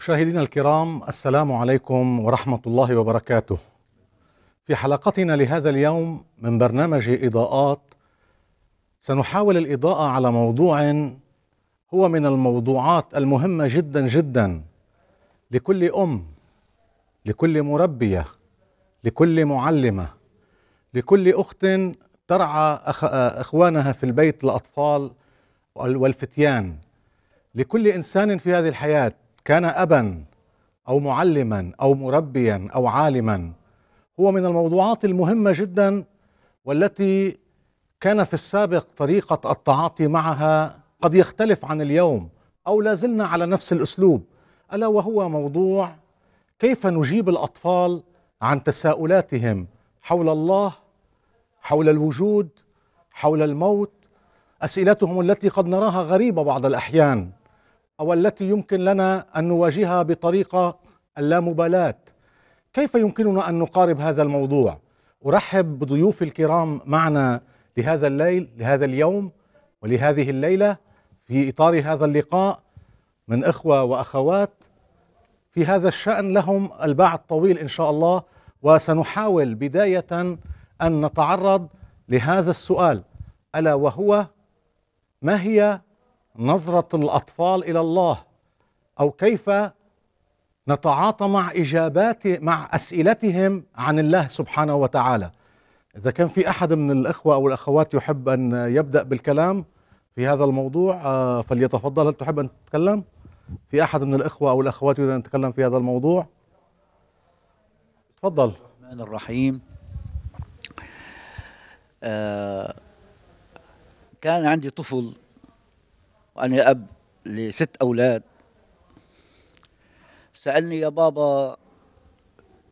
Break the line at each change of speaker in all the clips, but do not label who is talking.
مشاهدينا الكرام السلام عليكم ورحمة الله وبركاته. في حلقتنا لهذا اليوم من برنامج إضاءات سنحاول الإضاءة على موضوع هو من الموضوعات المهمة جدا جدا لكل أم، لكل مربية، لكل معلمة، لكل أخت ترعى أخ... إخوانها في البيت الأطفال والفتيان، لكل إنسان في هذه الحياة كان ابا أو معلما أو مربيا أو عالما. هو من الموضوعات المهمة جدا والتي كان في السابق طريقة التعاطي معها قد يختلف عن اليوم أو لا زلنا على نفس الأسلوب ألا وهو موضوع كيف نجيب الأطفال عن تساؤلاتهم حول الله حول الوجود حول الموت. أسئلتهم التي قد نراها غريبة بعض الأحيان. أو التي يمكن لنا أن نواجهها بطريقة اللامبالاة. كيف يمكننا أن نقارب هذا الموضوع؟ أرحب بضيوف الكرام معنا لهذا الليل لهذا اليوم ولهذه الليلة في إطار هذا اللقاء من إخوة وأخوات. في هذا الشأن لهم الباع الطويل إن شاء الله وسنحاول بداية أن نتعرض لهذا السؤال. ألا وهو ما هي نظرة الأطفال إلى الله أو كيف نتعاطى مع إجابات مع أسئلتهم عن الله سبحانه وتعالى إذا كان في أحد من الأخوة أو الأخوات يحب أن يبدأ بالكلام في هذا الموضوع فليتفضل هل تحب أن تتكلم؟ في أحد من الأخوة أو الأخوات يريد أن يتكلم في هذا الموضوع؟ تفضل
الرحمن الرحيم آه كان عندي طفل وأنا أب لست أولاد. سألني يا بابا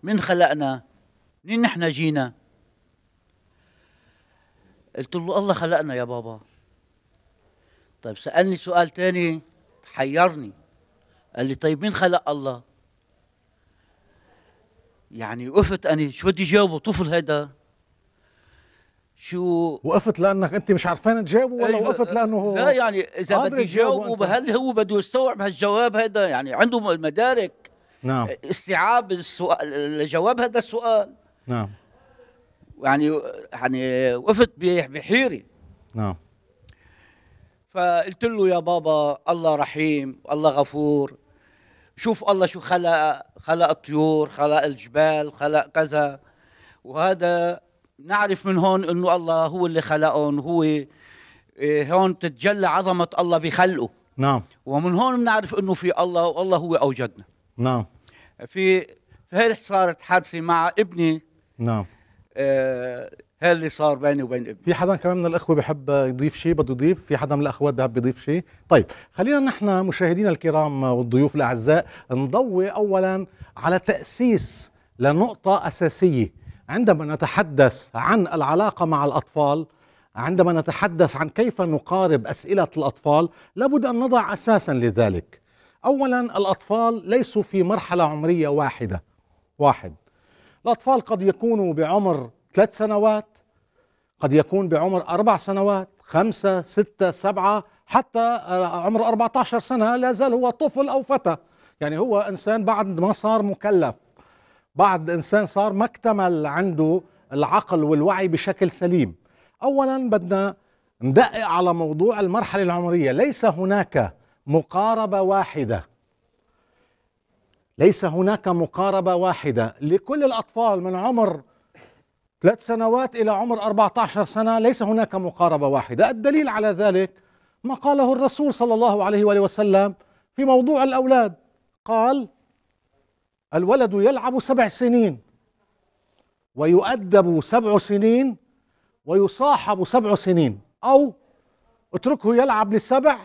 من خلقنا؟ منين نحن جينا؟ قلت له الله خلقنا يا بابا. طيب سألني سؤال تاني حيرني. قال لي طيب مين خلق الله؟ يعني وقفت أنا شو بدي جاوبه؟ طفل هذا شو
وقفت لأنك أنت مش عارفين تجاوبه ولا
أيوة.
وقفت لأنه هو
لا يعني
إذا
بدي جاوبه. هل هو بده يستوعب هالجواب هذا يعني عنده مدارك.
نعم.
استيعاب السؤال لجواب هذا السؤال.
نعم.
يعني يعني وقفت بحيري.
نعم.
فقلت له يا بابا الله رحيم الله غفور. شوف الله شو خلق خلق الطيور خلق الجبال خلق كذا. وهذا نعرف من هون إنه الله هو اللي خلقهم هو إيه، هون تتجلى عظمة الله بخلقه.
نعم.
ومن هون بنعرف إنه في الله والله هو أوجدنا.
نعم.
في هيك صارت حادثة مع ابني.
نعم.
آه هي اللي صار بيني وبين ابني.
في حدا كمان من الإخوة بحب يضيف شيء؟ بده يضيف؟ في حدا من الأخوات بحب يضيف شيء؟ طيب خلينا نحن مشاهدينا الكرام والضيوف الأعزاء نضوي اولا على تأسيس لنقطة أساسية. عندما نتحدث عن العلاقة مع الأطفال عندما نتحدث عن كيف نقارب أسئلة الأطفال لابد أن نضع أساسا لذلك. اولا الأطفال ليسوا في مرحلة عمرية واحدة واحد. الأطفال قد يكونوا بعمر ثلاث سنوات قد يكون بعمر أربع سنوات خمسة ستة سبعة حتى عمر 14 سنة لا زال هو طفل أو فتى. يعني هو إنسان بعد ما صار مكلف. بعد إنسان صار ما اكتمل عنده العقل والوعي بشكل سليم. أولا بدنا ندقق على موضوع المرحلة العمرية. ليس هناك مقاربة واحدة. ليس هناك مقاربة واحدة. لكل الأطفال من عمر ثلاث سنوات إلى عمر 14 سنة ليس هناك مقاربة واحدة. الدليل على ذلك ما قاله الرسول صلى الله عليه وآله وسلم في موضوع الأولاد. قال الولد يلعب سبع سنين ويؤدب سبع سنين ويصاحب سبع سنين أو اتركه يلعب لسبع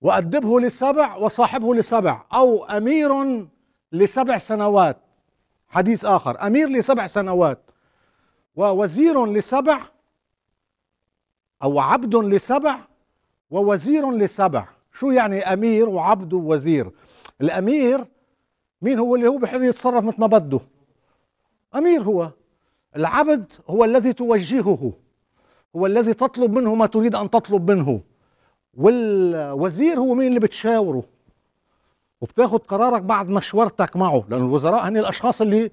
وأدبه لسبع وصاحبه لسبع أو أمير لسبع سنوات. حديث آخر أمير لسبع سنوات ووزير لسبع أو عبد لسبع ووزير لسبع. شو يعني أمير وعبد ووزير؟ الأمير مين هو اللي هو بحب يتصرف مثل ما بده؟ أمير هو. العبد هو الذي توجهه. هو الذي تطلب منه ما تريد أن تطلب منه. والوزير هو مين اللي بتشاوره. وبتاخذ قرارك بعد مشورتك معه لأن الوزراء هن الأشخاص اللي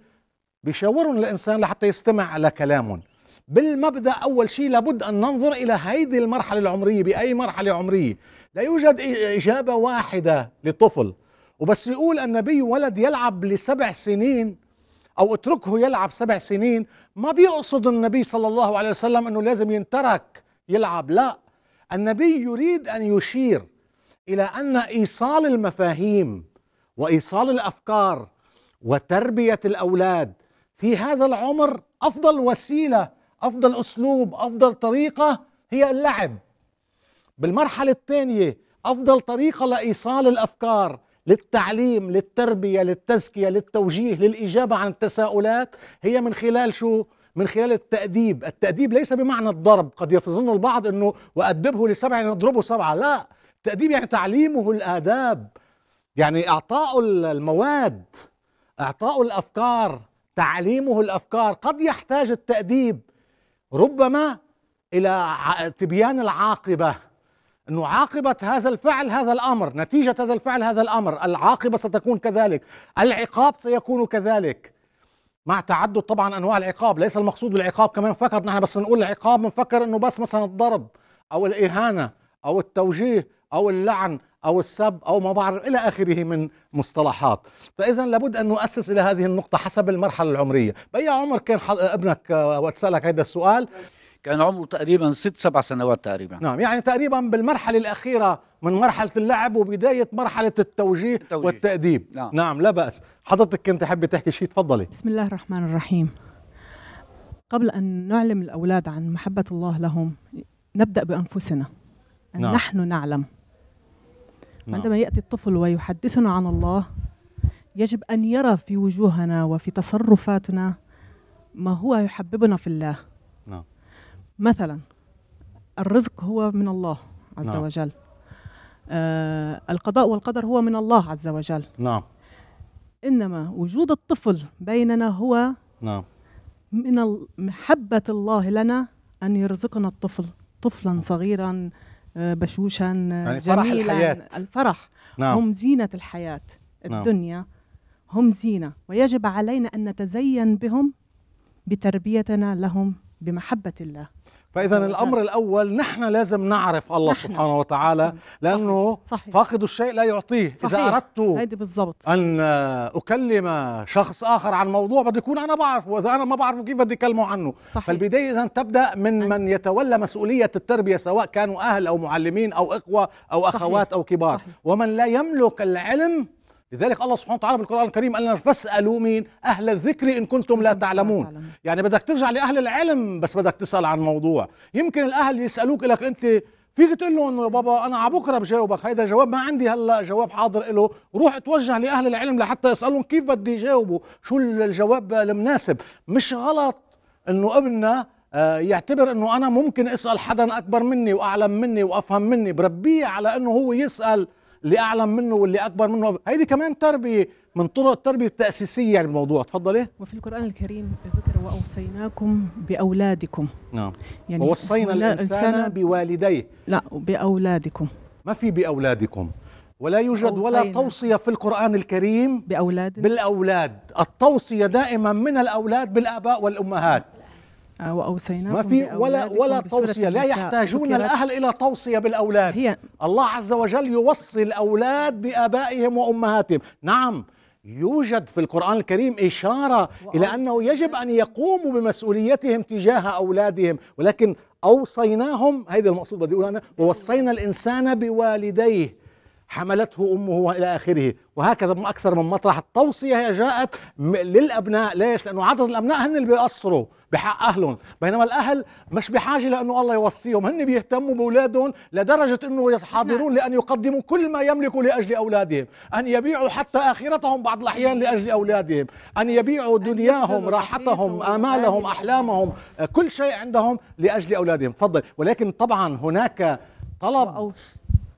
بيشاورون الإنسان لحتى يستمع على كلامهم. بالمبدأ أول شيء لابد أن ننظر إلى هيدي المرحلة العمرية بأي مرحلة عمرية. لا يوجد إجابة واحدة لطفل. وبس يقول النبي ولد يلعب لسبع سنين أو اتركه يلعب سبع سنين ما بيقصد النبي صلى الله عليه وسلم أنه لازم ينترك يلعب لا. النبي يريد أن يشير إلى أن إيصال المفاهيم وإيصال الأفكار وتربية الأولاد في هذا العمر أفضل وسيلة أفضل أسلوب أفضل طريقة هي اللعب. بالمرحلة الثانية أفضل طريقة لإيصال الأفكار للتعليم للتربية للتزكية للتوجيه للإجابة عن التساؤلات هي من خلال شو؟ من خلال التأديب. التأديب ليس بمعنى الضرب. قد يظن البعض أنه وأدبه لسبعة اضربه سبعة. لا. التأديب يعني تعليمه الآداب. يعني إعطاء المواد إعطاء الأفكار تعليمه الأفكار. قد يحتاج التأديب. ربما إلى تبيان العاقبة. أنه عاقبة هذا الفعل هذا الأمر نتيجة هذا الفعل هذا الأمر العاقبة ستكون كذلك العقاب سيكون كذلك. مع تعدد طبعا أنواع العقاب ليس المقصود بالعقاب كمان فقط نحن بس نقول العقاب بنفكر إنه بس مثلا الضرب أو الإهانة أو التوجيه أو اللعن أو السب أو ما بعرف إلى آخره من مصطلحات. فاذا لابد أن نؤسس إلى هذه النقطة حسب المرحلة العمرية. باي عمر كان ابنك وقت سالك هذا السؤال.
كان عمره تقريبا ست سبع سنوات تقريبا
نعم يعني تقريبا بالمرحلة الأخيرة من مرحلة اللعب وبداية مرحلة التوجيه, التوجيه. والتأديب نعم. نعم لا بأس حضرتك كنت حابة تحكي شيء تفضلي
بسم الله الرحمن الرحيم قبل أن نعلم الأولاد عن محبة الله لهم نبدأ بأنفسنا أن نعم. نحن نعلم نعم. عندما يأتي الطفل ويحدثنا عن الله يجب أن يرى في وجوهنا وفي تصرفاتنا ما هو يحببنا في الله. مثلا الرزق هو من الله عز نعم. وجل آه القضاء والقدر هو من الله عز وجل
نعم
إنما وجود الطفل بيننا هو
نعم
من محبة الله لنا أن يرزقنا الطفل طفلا نعم. صغيرا آه، بشوشا
يعني جميلا فرح الحياة.
الفرح نعم. هم زينة الحياة نعم. الدنيا نعم. هم زينة ويجب علينا أن نتزين بهم بتربيتنا لهم بمحبة الله
فإذا الأمر الأول نحن لازم نعرف الله نحن. سبحانه وتعالى لأنه صحيح. فاقد الشيء لا يعطيه صحيح. اذا اردت أن أكلم شخص آخر عن موضوع بدي يكون أنا بعرفه وإذا أنا ما بعرفه كيف بدي أكلمه عنه صحيح. فالبداية إذا تبدأ من. من يتولى مسؤولية التربية سواء كانوا أهل أو معلمين أو إخوة أو صحيح. أخوات أو كبار صحيح. ومن لا يملك العلم لذلك الله سبحانه وتعالى بالقرآن الكريم قال لنا فاسألوا مين أهل الذكر إن كنتم لا تعلمون. يعني بدك ترجع لأهل العلم بس بدك تسأل عن موضوع يمكن الأهل يسألوك لك أنت فيك تقول له إنه يا بابا أنا على بكرة بجاوبك. هيدا جواب ما عندي هلأ جواب حاضر له روح توجه لأهل العلم لحتى يسألهم كيف بدي جاوبه شو الجواب المناسب. مش غلط إنه ابننا آه، يعتبر إنه أنا ممكن أسأل حدا أكبر مني وأعلم مني وأفهم مني بربيه على إنه هو يسأل. اللي أعلم منه واللي أكبر منه. هيدي كمان تربية من طرق التربية التأسيسية يعني الموضوع تفضلي.
وفي القرآن الكريم ذكر وأوصيناكم بأولادكم.
نعم. يعني ووصينا الإنسان بوالديه.
لا بأولادكم.
ما في بأولادكم. ولا يوجد ولا توصية في القرآن الكريم
باولاد
بالأولاد. التوصية دائما من الأولاد بالآباء والأمهات.
وأوصيناكم
ما في ولا ولا توصية. لا يحتاجون الأهل إلى توصية بالأولاد. هي الله عز وجل يوصي الأولاد بآبائهم وأمهاتهم. نعم يوجد في القرآن الكريم إشارة إلى أنه يجب أن يقوموا بمسؤوليتهم تجاه أولادهم. ولكن أوصيناهم هذا المقصود بدي أقول أنا ووصينا الإنسان بوالديه. حملته أمه وإلى آخره. وهكذا أكثر من مطرح التوصية هي جاءت للأبناء. ليش؟ لأنه عدد الأبناء هن اللي بيقصروا بحق أهلهم. بينما الأهل مش بحاجة لأنه الله يوصيهم. هن بيهتموا بأولادهم لدرجة إنه يتحاضرون لأن يقدموا كل ما يملكوا لأجل أولادهم. أن يبيعوا حتى آخرتهم بعض الأحيان لأجل أولادهم. أن يبيعوا دنياهم راحتهم أمالهم أحلامهم كل شيء عندهم لأجل أولادهم. تفضل. ولكن طبعا هناك طلب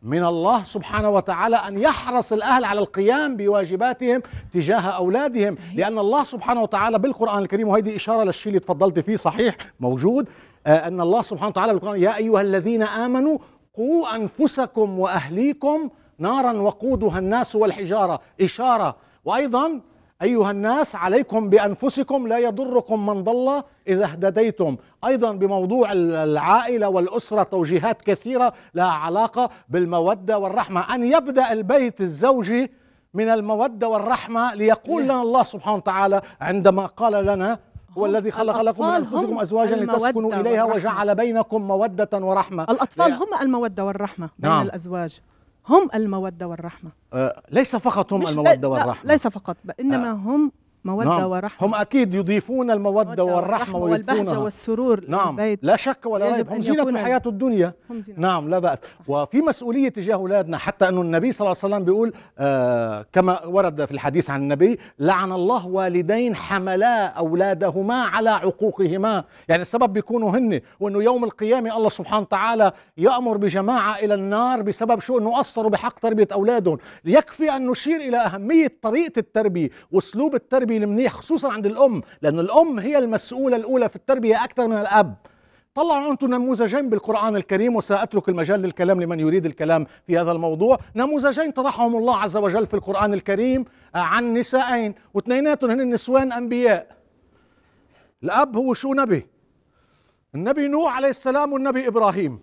من الله سبحانه وتعالى أن يحرص الأهل على القيام بواجباتهم تجاه أولادهم لأن الله سبحانه وتعالى بالقرآن الكريم وهذه إشارة للشيء اللي تفضلت فيه صحيح موجود آه، أن الله سبحانه وتعالى بالقرآن يا أيها الذين آمنوا قوا أنفسكم وأهليكم نارا وقودها الناس والحجارة. إشارة. وأيضا أيها الناس عليكم بأنفسكم لا يضركم من ضل إذا اهتديتم. أيضا بموضوع العائلة والأسرة توجيهات كثيرة لها علاقة بالمودة والرحمة. أن يبدأ البيت الزوجي من المودة والرحمة ليقول لنا الله سبحانه وتعالى عندما قال لنا هو الذي خلق لكم من أنفسكم ازواجا لتسكنوا إليها وجعل بينكم مودة ورحمة.
الأطفال هم المودة والرحمة بين نعم. الأزواج. هم المودة والرحمة.
آه ليس فقط هم المودة والرحمة.
ليس فقط إنما آه. هم مودة نعم. ورحمة.
هم أكيد يضيفون المودة والرحمة
والبهجة والسرور
نعم. للبيت. لا شك ولا ريب. هم زينة الحياة الدنيا. نعم لا بأس. وفي مسؤولية تجاه أولادنا حتى أن النبي صلى الله عليه وسلم بيقول آه كما ورد في الحديث عن النبي لعن الله والدين حملا أولادهما على عقوقهما. يعني السبب بيكونوا هن وأنه يوم القيامة الله سبحانه وتعالى يأمر بجماعة إلى النار بسبب شو؟ أنه قصروا بحق تربية أولادهم. يكفي أن نشير إلى أهمية طريقة التربية وأسلوب التربية التربية المنيح خصوصا عند الأم لأن الأم هي المسؤولة الأولى في التربية أكثر من الأب. طلعوا أنتم نموذجين بالقرآن الكريم وسأترك المجال للكلام لمن يريد الكلام في هذا الموضوع. نموذجين طرحهم الله عز وجل في القرآن الكريم عن نسائين واثنيناتهم هن النسوان أنبياء. الأب هو شو نبي؟ النبي نوح عليه السلام والنبي إبراهيم.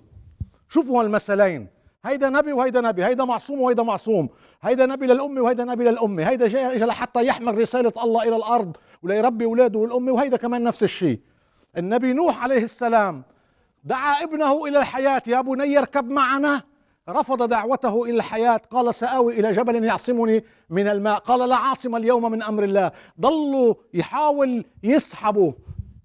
شوفوا المثلين هيدا نبي وهيدا نبي هيدا معصوم وهيدا معصوم. هيدا نبي للأمة وهيدا نبي للأمة. هيدا جاي اجى لحتى يحمل رسالة الله إلى الأرض وليربي أولاده والأمة وهيدا كمان نفس الشيء. النبي نوح عليه السلام دعا ابنه إلى الحياة. يا بني اركب معنا. رفض دعوته إلى الحياة. قال سآوي إلى جبل يعصمني من الماء. قال لا عاصم اليوم من أمر الله. ضلوا يحاول يسحبوا.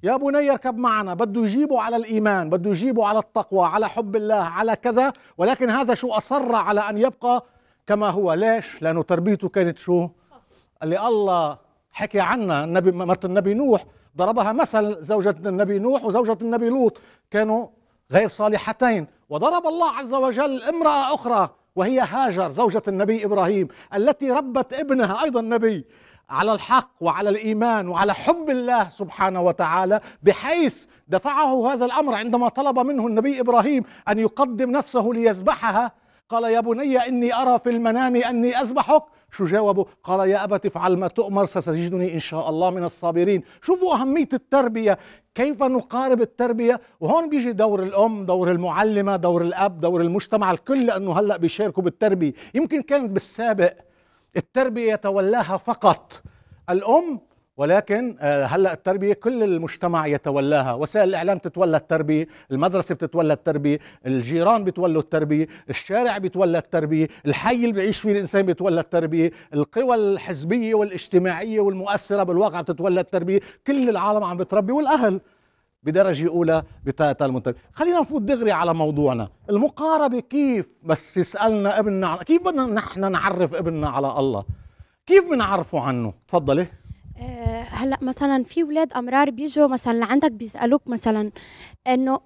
يا بني اركب معنا بده يجيبه على الإيمان بده يجيبه على التقوى على حب الله على كذا ولكن هذا شو أصر على أن يبقى كما هو. ليش؟ لأنه تربيته كانت شو؟ اللي الله حكي عنها النبي مرت النبي نوح ضربها مثل زوجة النبي نوح وزوجة النبي لوط كانوا غير صالحتين. وضرب الله عز وجل امرأة أخرى وهي هاجر زوجة النبي إبراهيم التي ربت ابنها أيضا نبي. على الحق وعلى الإيمان وعلى حب الله سبحانه وتعالى بحيث دفعه هذا الأمر عندما طلب منه النبي إبراهيم أن يقدم نفسه ليذبحها قال يا بني إني أرى في المنام أني أذبحك. شو جاوبه؟ قال يا أبت افعل ما تؤمر ستجدني إن شاء الله من الصابرين. شوفوا أهمية التربية كيف نقارب التربية؟ وهون بيجي دور الأم دور المعلمة دور الأب دور المجتمع الكل لأنه هلأ بيشاركوا بالتربية. يمكن كانت بالسابق التربية يتولاها فقط الأم ولكن آه، هلأ التربية كل المجتمع يتولاها، وسائل الإعلام تتولى التربية، المدرسة بتتولى التربية، الجيران بيتولوا التربية، الشارع بيتولى التربية، الحي اللي بيعيش فيه الإنسان بيتولى التربية، القوى الحزبية والاجتماعية والمؤثرة بالواقع بتتولى التربية، كل العالم عم بتربي والأهل. بدرجة أولى بتاتا المنتج. خلينا نفوت دغري على موضوعنا. المقاربة كيف؟ بس يسألنا ابننا كيف بدنا نحن نعرف ابننا على الله؟ كيف بنعرفه عنه؟ تفضلي.
أه هلأ مثلا في ولاد أمرار بيجوا مثلا لعندك بيسألوك مثلا إنه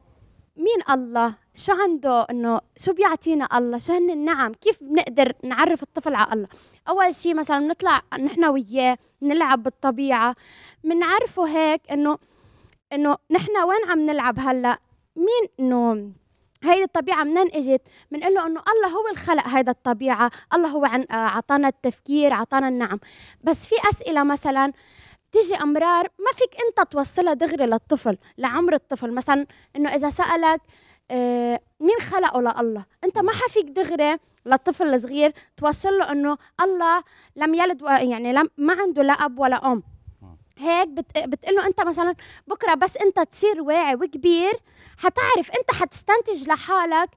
مين الله؟ شو عنده؟ إنه شو بيعطينا الله؟ شو هن النعم؟ كيف بنقدر نعرف الطفل على الله؟ أول شيء مثلا بنطلع نحن وياه نلعب بالطبيعة بنعرفه هيك إنه إنه نحن وين عم نلعب هلأ مين إنه هيدي الطبيعة منين إجت؟ بنقول له إنه الله هو اللي خلق هيدا الطبيعة، الله هو عن اعطانا التفكير، اعطانا النعم، بس في أسئلة مثلا تيجي أمرار ما فيك أنت توصلها دغري للطفل، لعمر الطفل، مثلا إنه إذا سألك آه مين خلقه لله؟ أنت ما حفيك دغري للطفل الصغير توصل له إنه الله لم يلد يعني لم ما عنده لا أب ولا أم هيك بت... بتقول له أنت مثلا بكرة بس أنت تصير واعي وكبير حتعرف أنت حتستنتج لحالك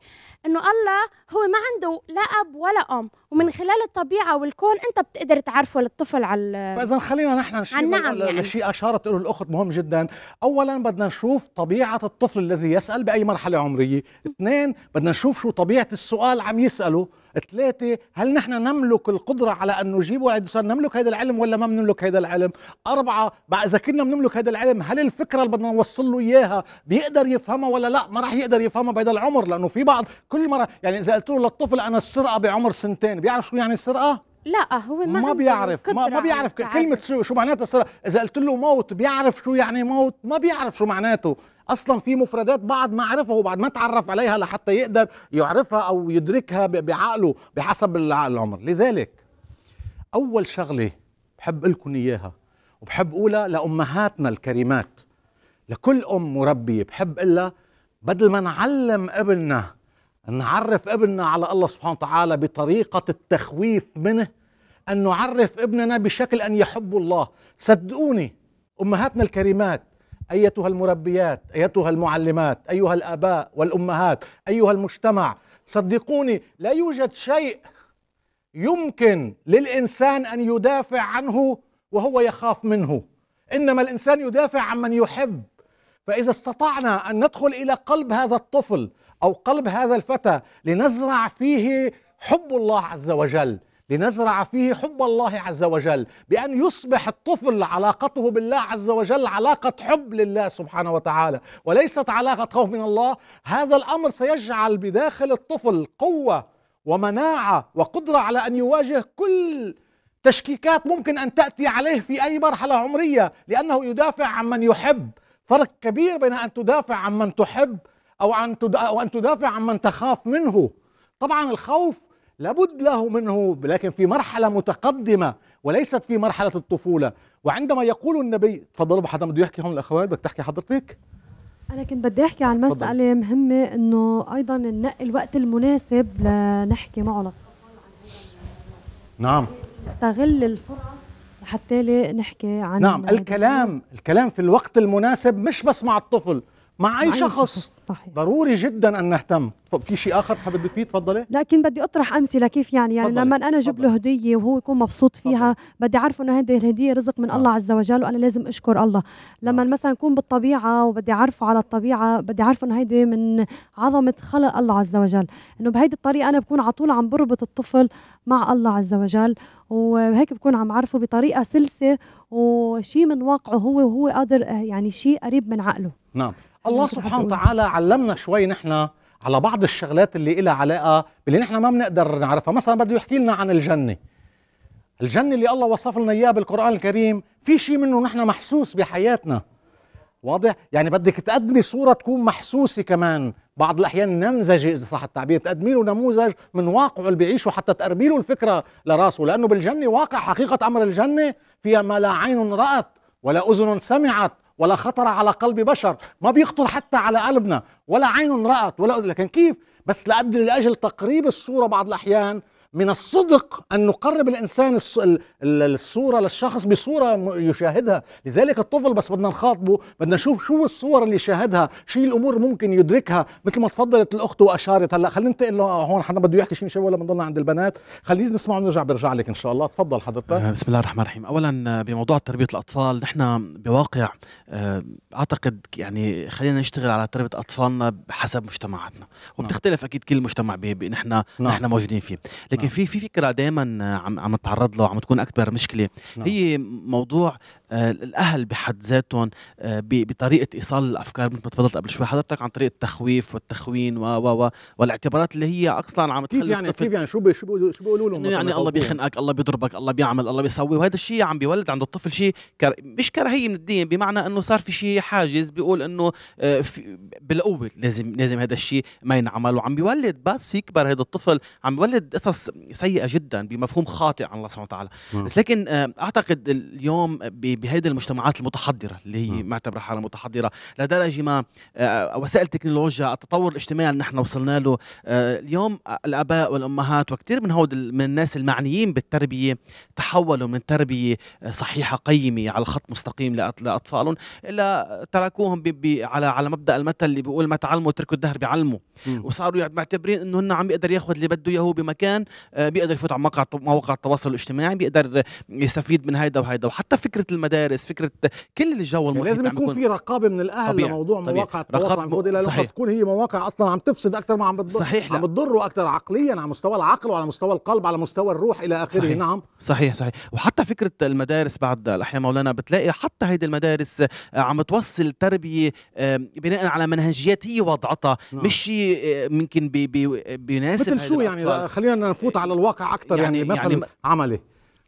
إنه الله هو ما عنده لا أب ولا أم. ومن خلال الطبيعة والكون أنت بتقدر تعرفه للطفل على
فاذا خلينا نحن نشير
نعم يعني.
لشيء اشارت له الأخت مهم جدا. اولا بدنا نشوف طبيعة الطفل الذي يسأل بأي مرحلة عمرية. اثنين بدنا نشوف شو طبيعة السؤال عم يسأله. ثلاثة هل نحن نملك القدرة على أن نجيب نملك هذا العلم ولا ما بنملك هذا العلم؟ أربعة بعد إذا كنا بنملك هذا العلم هل الفكرة اللي بدنا نوصل له إياها بيقدر يفهمها ولا لا؟ ما راح يقدر يفهمها بهذا العمر لأنه في بعض كل مرة يعني إذا قلت له للطفل أنا السرقة بعمر سنتين بيعرف شو يعني السرقة؟
لا هو ما,
ما بيعرف ما, ما بيعرف كلمة. شو شو معناتها الصلاة إذا قلت له موت بيعرف شو يعني موت؟ ما بيعرف شو معناته. أصلا في مفردات بعد ما عرفها وبعد ما تعرف عليها لحتى يقدر يعرفها أو يدركها بعقله بحسب الع- العمر لذلك أول شغلة بحب لكم إياها وبحب أقولها لأمهاتنا الكريمات. لكل أم مربية بحب إلا بدل ما نعلم ابننا نعرف ابننا على الله سبحانه وتعالى بطريقة التخويف منه أن نعرف ابننا بشكل أن يحب الله. صدقوني أمهاتنا الكريمات أيتها المربيات أيتها المعلمات أيها الآباء والأمهات أيها المجتمع صدقوني لا يوجد شيء يمكن للإنسان أن يدافع عنه وهو يخاف منه. إنما الإنسان يدافع عن من يحب. فإذا استطعنا أن ندخل إلى قلب هذا الطفل أو قلب هذا الفتى لنزرع فيه حب الله عز وجل. لنزرع فيه حب الله عز وجل بأن يصبح الطفل علاقته بالله عز وجل علاقة حب لله سبحانه وتعالى وليست علاقة خوف من الله. هذا الأمر سيجعل بداخل الطفل قوة ومناعة وقدرة على أن يواجه كل تشكيكات ممكن أن تأتي عليه في أي مرحلة عمرية لأنه يدافع عن من يحب. فرق كبير بين أن تدافع عن من تحب أو أن تدافع عن من تخاف منه. طبعا الخوف لابد له منه لكن في مرحلة متقدمة وليست في مرحلة الطفولة. وعندما يقول النبي تفضلوا حدا بده يحكي هون الأخوات بدك تحكي حضرتك؟
أنا كنت بدي أحكي عن. مسألة مهمة إنه أيضا ننقي الوقت المناسب لنحكي معه. لط-
نعم.
نستغل الفرص لحتى نحكي عن
نعم الكلام الكلام في الوقت المناسب مش بس مع الطفل. مع أي
مع
شخص.
صحيح.
ضروري جدا أن نهتم. في شيء آخر حابب فيه تفضلي.
لكن بدي أطرح أمثلة كيف يعني يعني
تفضلي،
لما أنا أجيب له. هدية وهو يكون مبسوط فيها بدي أعرف إنه هذه الهدية رزق من
آه.
الله عز وجل وأنا لازم أشكر الله. لما
نعم.
مثلا أكون بالطبيعة وبدي أعرفه على الطبيعة بدي أعرف إنه هيدي من عظمة خلق الله عز وجل. إنه بهيدي الطريقة أنا بكون على طول عم بربط الطفل مع الله عز وجل وهيك بكون عم عرفه بطريقة سلسة وشيء من واقعه هو وهو قادر آه، يعني شيء قريب من عقله.
نعم. الله سبحانه. وتعالى علمنا شوي نحن على بعض الشغلات اللي إلها علاقة باللي نحن ما بنقدر نعرفها. مثلا بده يحكي لنا عن الجنة. الجنة اللي الله وصف لنا إياها بالقرآن الكريم في شيء منه نحن محسوس بحياتنا. واضح؟ يعني بدك تقدمي صورة تكون محسوسة كمان. بعض الأحيان نمذجة إذا صح التعبير. تقدمي له نموذج من واقعه اللي بيعيشه حتى تقربي له الفكرة لراسه. لأنه بالجنة واقع حقيقة أمر الجنة. فيها ما لا عين رأت ولا أذن سمعت. ولا خطر على قلب بشر ما بيخطر حتى على قلبنا ولا عين رأت ولا لكن كيف؟ بس لأجل لأجل تقريب الصورة بعض الأحيان من الصدق أن نقرب الإنسان الص- ال- ال- الصورة للشخص بصورة يشاهدها. لذلك الطفل بس بدنا نخاطبه بدنا نشوف شو الصور اللي شاهدها شو الأمور ممكن يدركها. مثل ما تفضلت الأخت وأشارت هلأ خلينا ننتقل له هون حدا بده يحكي شيء شيء ولا بنضلنا عند البنات؟ خلينا نسمع ونرجع برجع لك إن شاء الله. تفضل حضرتك.
آه، بسم الله الرحمن الرحيم. اولا آه، بموضوع تربية الأطفال نحن بواقع آه، أعتقد يعني خلينا نشتغل على تربية أطفالنا بحسب مجتمعاتنا. وبتختلف أكيد كل مجتمع نحن
نعم.
نحن موجودين فيه. لكن
نعم.
في في فكرة دائما عم عم نتعرض له وعم تكون أكبر مشكلة
نعم.
هي موضوع آه، الأهل بحد ذاتهم آه، بطريقة إيصال الأفكار مثل ما تفضلت قبل شوي حضرتك عن طريقه التخويف والتخوين و و و والاعتبارات اللي هي أصلا عم
كيف
تخلي
يعني
الطفل
كيف يعني شو بي شو بيقولوا شو بيقولوا لهم
يعني الله؟ بيخنقك الله بيضربك الله بيعمل الله بيسوي وهذا الشيء عم بيولد عند الطفل شيء كر... مش كراهية من الدين بمعنى إنه صار في شيء حاجز بيقول إنه آه، في... بالقوة لازم لازم هذا الشيء ما ينعمل وعم بيولد بس يكبر هذا الطفل عم بيولد قصص سيئة جدا بمفهوم خاطئ عن الله سبحانه وتعالى
نعم.
بس لكن آه، أعتقد اليوم ب- بهيدي المجتمعات المتحضرة اللي هي
نعم.
معتبرة حالها متحضرة لدرجة ما آه، وسائل التكنولوجيا التطور الاجتماعي اللي نحن وصلنا له آه، اليوم الآباء والأمهات وكثير من هود من الناس المعنيين بالتربية تحولوا من تربية صحيحة قيمة على خط مستقيم لأطفالهم إلى تركوهم على على مبدأ المثل اللي بيقول ما تعلموا اتركوا الدهر بيعلموا
مم.
وصاروا معتبرين إنه هن عم بيقدر ياخذ اللي بده إياه بمكان بيقدر يفوت على مواقع مواقع التواصل الاجتماعي بيقدر يستفيد من هيدا وهيدا وحتى فكرة المدارس فكرة كل الجو المحيط
لازم يكون في رقابة من الأهل
طبيعي،
لموضوع
طبيعي.
مواقع التواصل بفوت إلى
صحيح.
تكون هي مواقع أصلا عم تفسد أكثر ما عم بتضر
صحيح،
عم. بتضره أكثر عقليا على مستوى العقل وعلى مستوى القلب على مستوى الروح إلى آخره
صحيح.
نعم
صحيح صحيح وحتى فكرة المدارس بعد الاحيان مولانا بتلاقي حتى هيدي المدارس آه، عم توصل تربية آه، بناء على منهجيات هي وضعتها
نعم.
مش شيء آه، بيناسب
مثل شو يعني خلينا نفوت بفوت على الواقع أكثر يعني,
يعني-
يعني- عملي.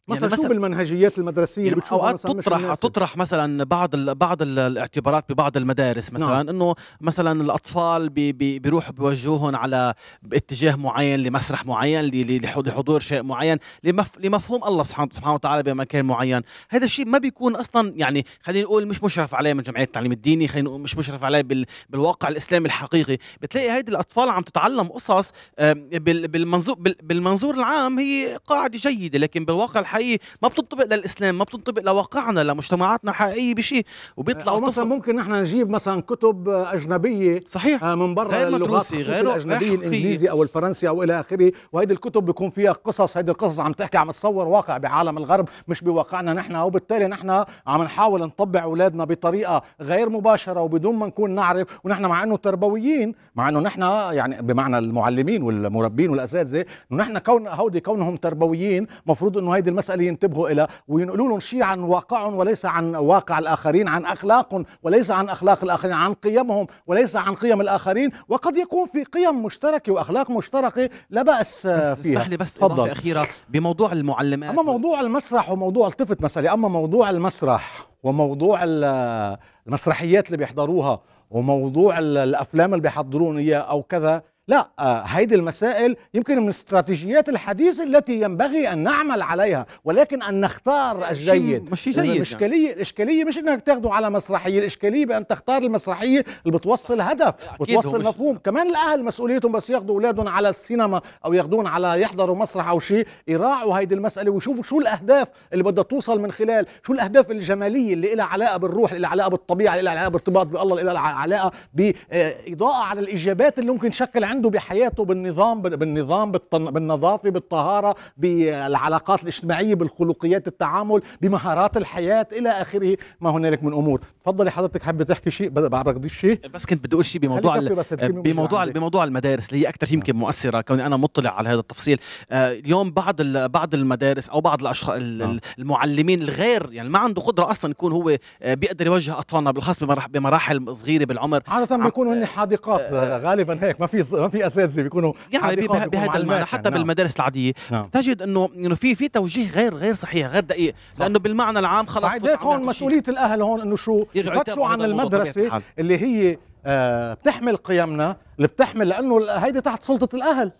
مثلا
يعني
شو
مثلا-
بالمنهجيات المدرسية
يعني
أوقات
تطرح؟ تطرح مثلا بعض ال بعض ال الاعتبارات ببعض المدارس مثلا
نعم.
إنه مثلا الأطفال بي بي بيروحوا بيوجهوهم على باتجاه معين لمسرح معين لحضور شيء معين لمف لمفهوم الله سبحانه وتعالى بمكان معين هذا الشيء ما بيكون أصلا يعني خلينا نقول مش مشرف عليه من جمعية التعليم الديني خلينا نقول مش مشرف عليه بال بالواقع الإسلامي الحقيقي بتلاقي هيدي الأطفال عم تتعلم قصص بالمنظور بال- بالمنظور العام هي قاعدة جيدة لكن بالواقع الحقيقي ما بتنطبق للإسلام ما بتنطبق لواقعنا لمجتمعاتنا الحقيقية بشيء وبيطلع
مثلا ممكن نحن نجيب مثلا كتب أجنبية
صحيح.
آه، من برا
غير
اللغات
غير- الأجنبية.
الانجليزي أو الفرنسي أو إلى آخره. وهيدي الكتب بيكون فيها قصص هيدي القصص عم تحكي عم تصور واقع بعالم الغرب مش بواقعنا نحن. وبالتالي نحن عم نحاول نطبع أولادنا بطريقة غير مباشرة وبدون ما نكون نعرف. ونحن مع إنه تربويين مع إنه نحن يعني بمعنى المعلمين والمربين والأساتذة نحن كون هودي كونهم تربويين مفروض إنه هيدي المسألة ينتبهوا لها وينقلوا لهم شيء عن واقعهم وليس عن واقع الآخرين عن اخلاقهم وليس عن أخلاق الآخرين عن قيمهم وليس عن قيم الآخرين وقد يكون في قيم مشتركة وأخلاق مشتركة لا بأس آه،
بس
فيها
اسمح لي بس
تفضل.
إضافة أخيرة بموضوع المعلمات
أما موضوع المسرح وموضوع التفت مسألة أما موضوع المسرح وموضوع ال- المسرحيات اللي بيحضروها وموضوع ال- الأفلام اللي بيحضرون اياه أو كذا لا آه، هيدي المسائل يمكن من استراتيجيات الحديث التي ينبغي أن نعمل عليها ولكن أن نختار الجيد.
مش جيد يعني.
الإشكالية الإشكالية مش إنك تاخده على مسرحية الإشكالية بأن تختار المسرحية اللي بتوصل هدف بتوصل
مش-
مفهوم. كمان الأهل مسؤوليتهم بس ياخذوا أولادهم على السينما أو ياخذون على يحضروا مسرح أو شيء. يراعوا هيدي المسألة ويشوفوا شو الأهداف اللي بدها توصل من خلال شو الأهداف الجمالية اللي لها علاقة بالروح اللي لها علاقة بالطبيعة اللي لها علاقة بارتباط بالله اللي لها علاقة باضاءه على الايجابات اللي ممكن تشكل عنده بحياته بالنظام بالنظام بالنظافة بالطهارة بالعلاقات الاجتماعية بالخلقيات التعامل بمهارات الحياة إلى آخره. ما هنالك من أمور. تفضلي حضرتك حابة تحكي شيء؟ بدك تضيف شيء؟
بس كنت بدي أقول شيء بموضوع
وجهي
بموضوع. بموضوع المدارس اللي هي أكثر يمكن مؤثرة. كوني أنا مطلع على هذا التفصيل. آه، اليوم بعض بعض المدارس أو بعض الاشخاص ال-
آه.
المعلمين الغير يعني ما عنده قدرة أصلا يكون هو آه، بيقدر يوجه أطفالنا بالخاص بمراح- بمراحل صغيرة بالعمر.
عادة
عم-
بيكونوا هن حديقات آه، غالبا هيك ما في ما في أساتذة بيكونوا
يعني بهذا المعنى حتى
يعني، نعم.
بالمدارس العادية
نعم.
تجد إنه إنه في في توجيه غير غير صحيح غير دقيق لأنه بالمعنى العام خلص
بعد
فوت
هيك
عم
هون. مسؤولية الأهل هون إنه شو يفتشوا عن
المدرسة.
اللي هي آه بتحمل قيمنا اللي بتحمل لأنه هيدي تحت سلطة الأهل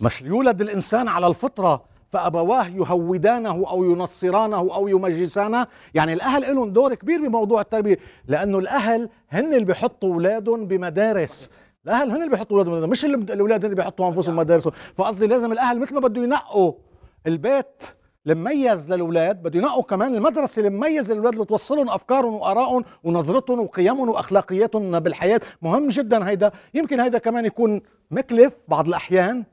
مش يولد الإنسان على الفطرة فأبواه يهودانه أو ينصرانه أو يمجسانه يعني الأهل لهم دور كبير بموضوع التربية لأنه الأهل هن اللي بيحطوا أولادهم بمدارس الأهل هن اللي بيحطوا أولادهم مش الأولاد هن اللي بيحطوا أنفسهم مدارسهم فقصدي لازم الأهل مثل ما بده ينقوا البيت المميز للأولاد بده ينقوا كمان المدرسة المميزة للأولاد اللي توصلهم أفكارهم وآرائهم ونظرتهم وقيمهم واخلاقياتهم بالحياة. مهم جدا هيدا. يمكن هيدا كمان يكون مكلف بعض الأحيان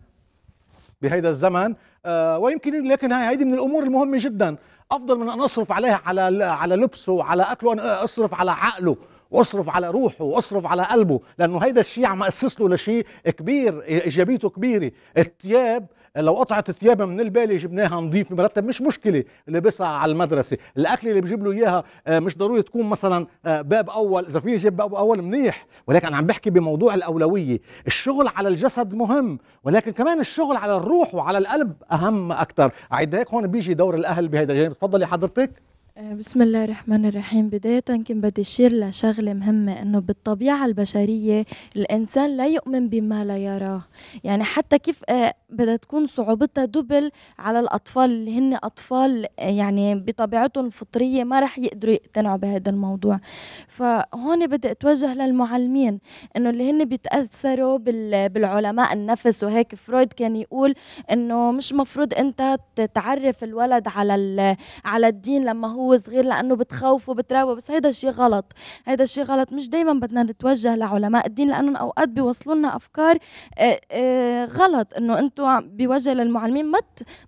بهيدا الزمن. آه ويمكن لكن هيدي من الأمور المهمة جدا. أفضل من أن أصرف عليها على على لبسه وعلى أكله أنا أصرف على عقله. واصرف على روحه واصرف على قلبه لأنه هيدا الشيء عم اسس له لشيء كبير إيجابيته كبيرة. الثياب لو قطعت ثيابها من البالي جبناها نظيف مرتب مش مشكلة لبسها على المدرسة. الاكل اللي بجيب له إياها آه، مش ضروري تكون مثلا آه، باب أول إذا في جيب باب أول منيح. ولكن أنا عم بحكي بموضوع الأولوية. الشغل على الجسد مهم ولكن كمان الشغل على الروح وعلى القلب أهم أكثر هيك هون بيجي دور الأهل بهذا الجانب. تفضلي حضرتك.
بسم الله الرحمن الرحيم. بداية كنت بدي أشير لشغلة مهمة إنه بالطبيعة البشرية الإنسان لا يؤمن بما لا يراه. يعني حتى كيف آه، بدها تكون صعوبتها دبل على الأطفال اللي هن أطفال آه، يعني بطبيعتهم الفطرية ما رح يقدروا يقتنعوا بهذا الموضوع. فهون بدي أتوجه للمعلمين إنه اللي هن بيتأثروا بال- بالعلماء النفس. وهيك فرويد كان يقول إنه مش مفروض أنت تعرف الولد على على الدين لما هو صغير لأنه بتخوفه بتراوه بس هيدا الشيء غلط. هيدا الشيء غلط. مش دائما بدنا نتوجه لعلماء الدين لأنهم أوقات بيوصلوا لنا أفكار آه، آه، غلط. إنه أنتم بوجه للمعلمين ما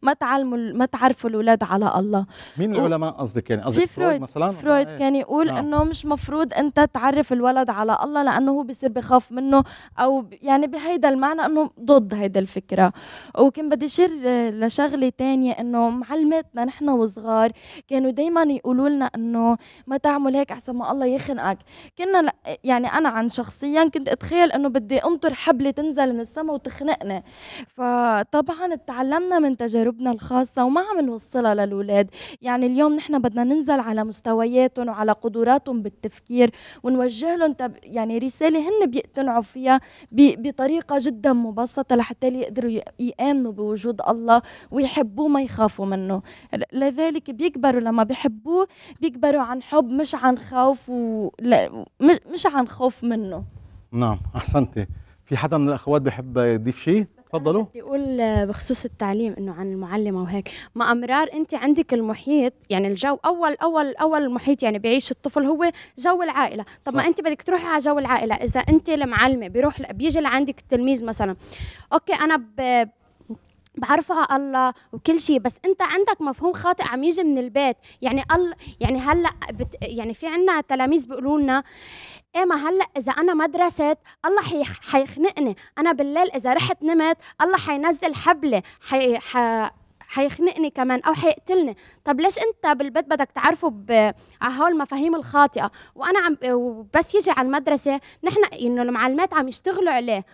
ما تعلموا ما تعرفوا الأولاد على الله.
مين العلماء قصدك؟ يعني قصدك
فرويد
مثلا؟
فرويد
إيه.
كان يقول
نعم.
إنه مش مفروض أنت تعرف الولد على الله لأنه هو بصير بخاف منه أو يعني بهيدا المعنى إنه ضد هيدا الفكرة. وكان بدي اشير لشغلة تانية إنه معلماتنا نحن وصغار كانوا دايما دائما يقولوا لنا إنه ما تعمل هيك أحسن ما الله يخنقك كنا. يعني أنا عن شخصيا كنت أتخيل إنه بدي انطر حبلة تنزل من السماء وتخنقني فطبعا تعلمنا من تجاربنا الخاصة وما عم نوصلها للأولاد يعني اليوم نحن بدنا ننزل على مستوياتهم وعلى قدراتهم بالتفكير ونوجه لهم تب... يعني رسالة هن بيقتنعوا فيها. بطريقة جدا مبسطة لحتى يقدروا. يآمنوا بوجود الله ويحبوه ما يخافوا منه لذلك بيكبروا لما بيحبوه بيكبروا عن حب مش عن خوف و... لا مش عن خوف منه.
نعم أحسنتي. في حدا من الأخوات بحب يضيف شيء؟ تفضلوا.
بدي أقول بخصوص التعليم إنه عن المعلمة وهيك. ما أمرار أنت عندك المحيط يعني الجو أول أول أول محيط يعني بيعيش الطفل هو جو العائلة. طب صح. ما أنت بدك تروحي على جو العائلة. إذا أنت المعلمة بيروح بيجي لعندك التلميذ مثلا okay أنا ب بعرفها الله وكل شيء بس انت عندك مفهوم خاطئ عم يجي من البيت. يعني الله يعني هلا بت يعني في عنا تلاميذ بيقولوا لنا إيه ما هلا إذا أنا ما درست الله حي... حيخنقني. أنا بالليل إذا رحت نمت الله حينزل حبلة حي... حيخنقني كمان أو حيقتلني. طب ليش أنت بالبيت بدك تعرفوا ب... على هول المفاهيم الخاطئة؟ وأنا عم بس يجي على المدرسة نحن إنه المعلمات عم يشتغلوا عليه.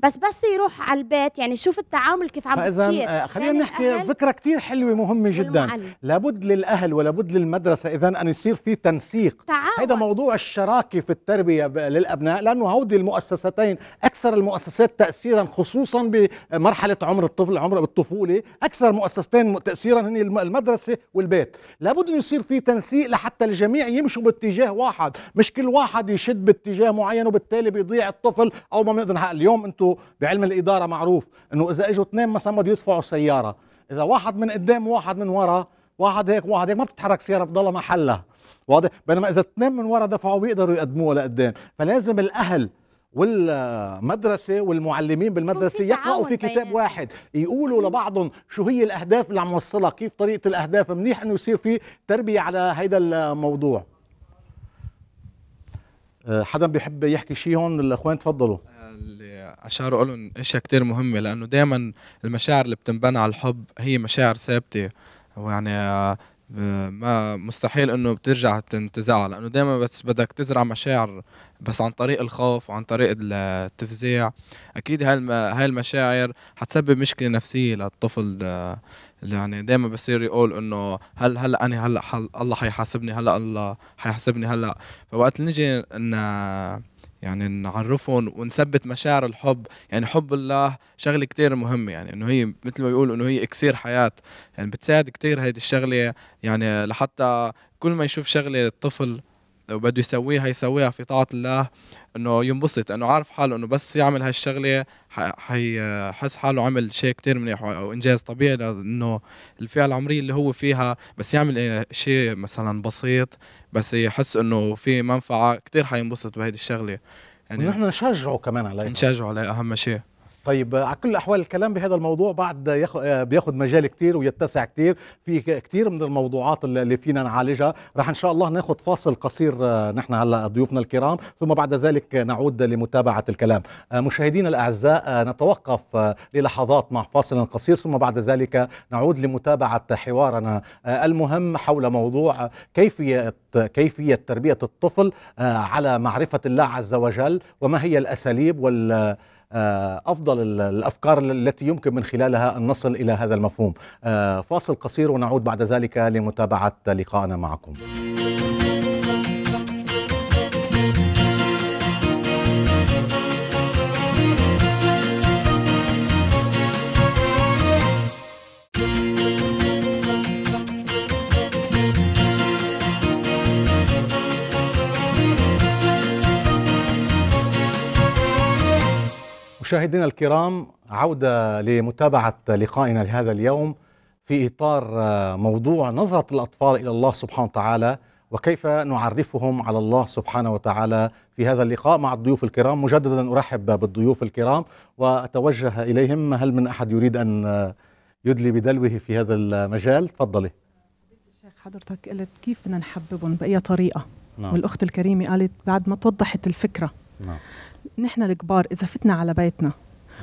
بس بس يروح على البيت يعني شوف التعامل كيف عم بتصير.
آه خلينا يعني نحكي فكرة كثير حلوة مهمة جدا. والمعلم. لابد للأهل ولابد للمدرسة اذا أن يصير في تنسيق. هذا موضوع الشراكة في التربية للأبناء لأنه هودي المؤسستين أكثر المؤسسات تاثيرا خصوصا بمرحلة عمر الطفل عمر الطفولة أكثر مؤسستين تاثيرا هن المدرسة والبيت. لابد انه يصير في تنسيق لحتى الجميع يمشوا باتجاه واحد. مش كل واحد يشد باتجاه معين وبالتالي بيضيع الطفل أو ما بنقدر اليوم أنتم بعلم الإدارة معروف إنه إذا إجوا اثنين مثلا بده يدفعوا سيارة. إذا واحد من قدام وواحد من ورا واحد هيك وواحد هيك ما بتتحرك سيارة بضلها محلها. واضح؟ بينما إذا اثنين من ورا دفعوا بيقدروا يقدموها لقدام. فلازم الأهل والمدرسة والمعلمين بالمدرسة يقرأوا في كتاب. واحد. يقولوا لبعضهم شو هي الأهداف اللي عم نوصلها كيف طريقة الأهداف منيح أنه يصير في تربية على هيدا الموضوع. أه، حدا بيحب يحكي شيء هون؟ الأخوان تفضلوا.
اشاروا لهم إشياء كتير مهمة لأنه دائما المشاعر اللي بتنبنى على الحب هي مشاعر ثابتة. ويعني آه، ما مستحيل إنه بترجع تنتزعها لأنه دائما بس بدك تزرع مشاعر بس عن طريق الخوف وعن طريق التفزيع. أكيد هاي المشاعر حتسبب مشكلة نفسية للطفل آه، يعني دائما بصير يقول إنه هل هلا أنا هلأ الله حيحاسبني؟ هلأ الله حيحاسبني هلأ. فوقت نجي إن يعني نعرفهم ونثبت مشاعر الحب. يعني حب الله شغلة كتير مهمة يعني إنه هي مثل ما بيقولوا إنه هي إكسير حياة. يعني بتساعد كتير هيدي الشغلة يعني لحتى كل ما يشوف شغلة الطفل لو بده يسويها يسويها في طاعة الله إنه ينبسط إنه عارف حاله إنه بس يعمل هالشغلة حيحس حاله عمل شيء كتير منيح أو إنجاز طبيعي لإنه الفئة العمرية اللي هو فيها بس يعمل شيء مثلا بسيط بس يحس إنه في منفعة كتير حينبسط بهيدي الشغلة.
يعني نحن نشجعه كمان عليها.
نشجعه عليه أهم شيء.
طيب على كل الأحوال الكلام بهذا الموضوع بعد بياخذ مجال كثير ويتسع كثير في كثير من الموضوعات اللي فينا نعالجها. رح إن شاء الله ناخذ فاصل قصير آه، نحن هلأ ضيوفنا الكرام ثم بعد ذلك نعود لمتابعة الكلام. آه، مشاهدينا الأعزاء آه، نتوقف للحظات مع فاصل قصير ثم بعد ذلك نعود لمتابعة حوارنا. المهم حول موضوع كيفية كيفية تربية الطفل على معرفة الله عز وجل وما هي الأساليب وال آه، أفضل الأفكار التي يمكن من خلالها أن نصل إلى هذا المفهوم. آه، فاصل قصير ونعود بعد ذلك لمتابعة لقائنا معكم. مشاهدينا الكرام عودة لمتابعة لقائنا لهذا اليوم في إطار آه، موضوع نظرة الأطفال إلى الله سبحانه وتعالى وكيف نعرفهم على الله سبحانه وتعالى في هذا اللقاء مع الضيوف الكرام. مجددا أرحب بالضيوف الكرام وأتوجه إليهم. هل من أحد يريد أن آه، يدلي بدلوه في هذا المجال؟ تفضلي.
شيخ حضرتك قلت كيف بدنا نحببهم بأي طريقة؟ نعم. والأخت الكريمة قالت بعد ما توضحت الفكرة. نعم. نحن الكبار إذا فتنا على بيتنا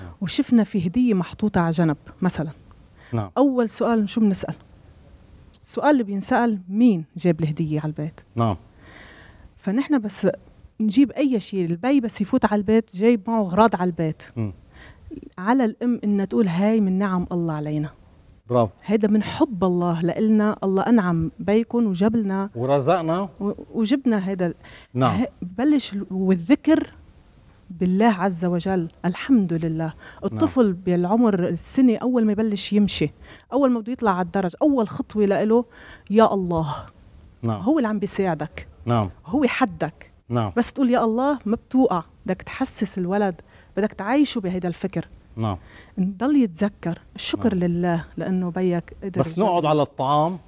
نعم. وشفنا في هدية محطوطة على جنب مثلا. نعم. أول سؤال شو بنسأل؟ السؤال اللي بينسأل مين جاب الهدية على البيت؟
نعم.
فنحن بس نجيب أي شيء البي بس يفوت على البيت جايب معه أغراض على البيت.
مم.
على الأم إنها تقول هاي من نعم الله علينا.
برافو.
هيدا من حب الله لإلنا الله أنعم بيكم وجاب لنا.
ورزقنا.
وجبنا هيدا.
نعم.
بلش ال- والذكر بالله عز وجل الحمد لله. الطفل بالعمر السنة أول ما يبلش يمشي أول ما بده يطلع على الدرج أول خطوة له يا الله.
نعم.
هو اللي عم بيساعدك.
نعم.
هو حدك
نعم.
بس تقول يا الله ما بتوقع بدك تحسس الولد بدك تعيشه بهيدا الفكر.
نعم.
نضل يتذكر. الشكر لله لأنه بيك قدر
بس نقعد على الطعام.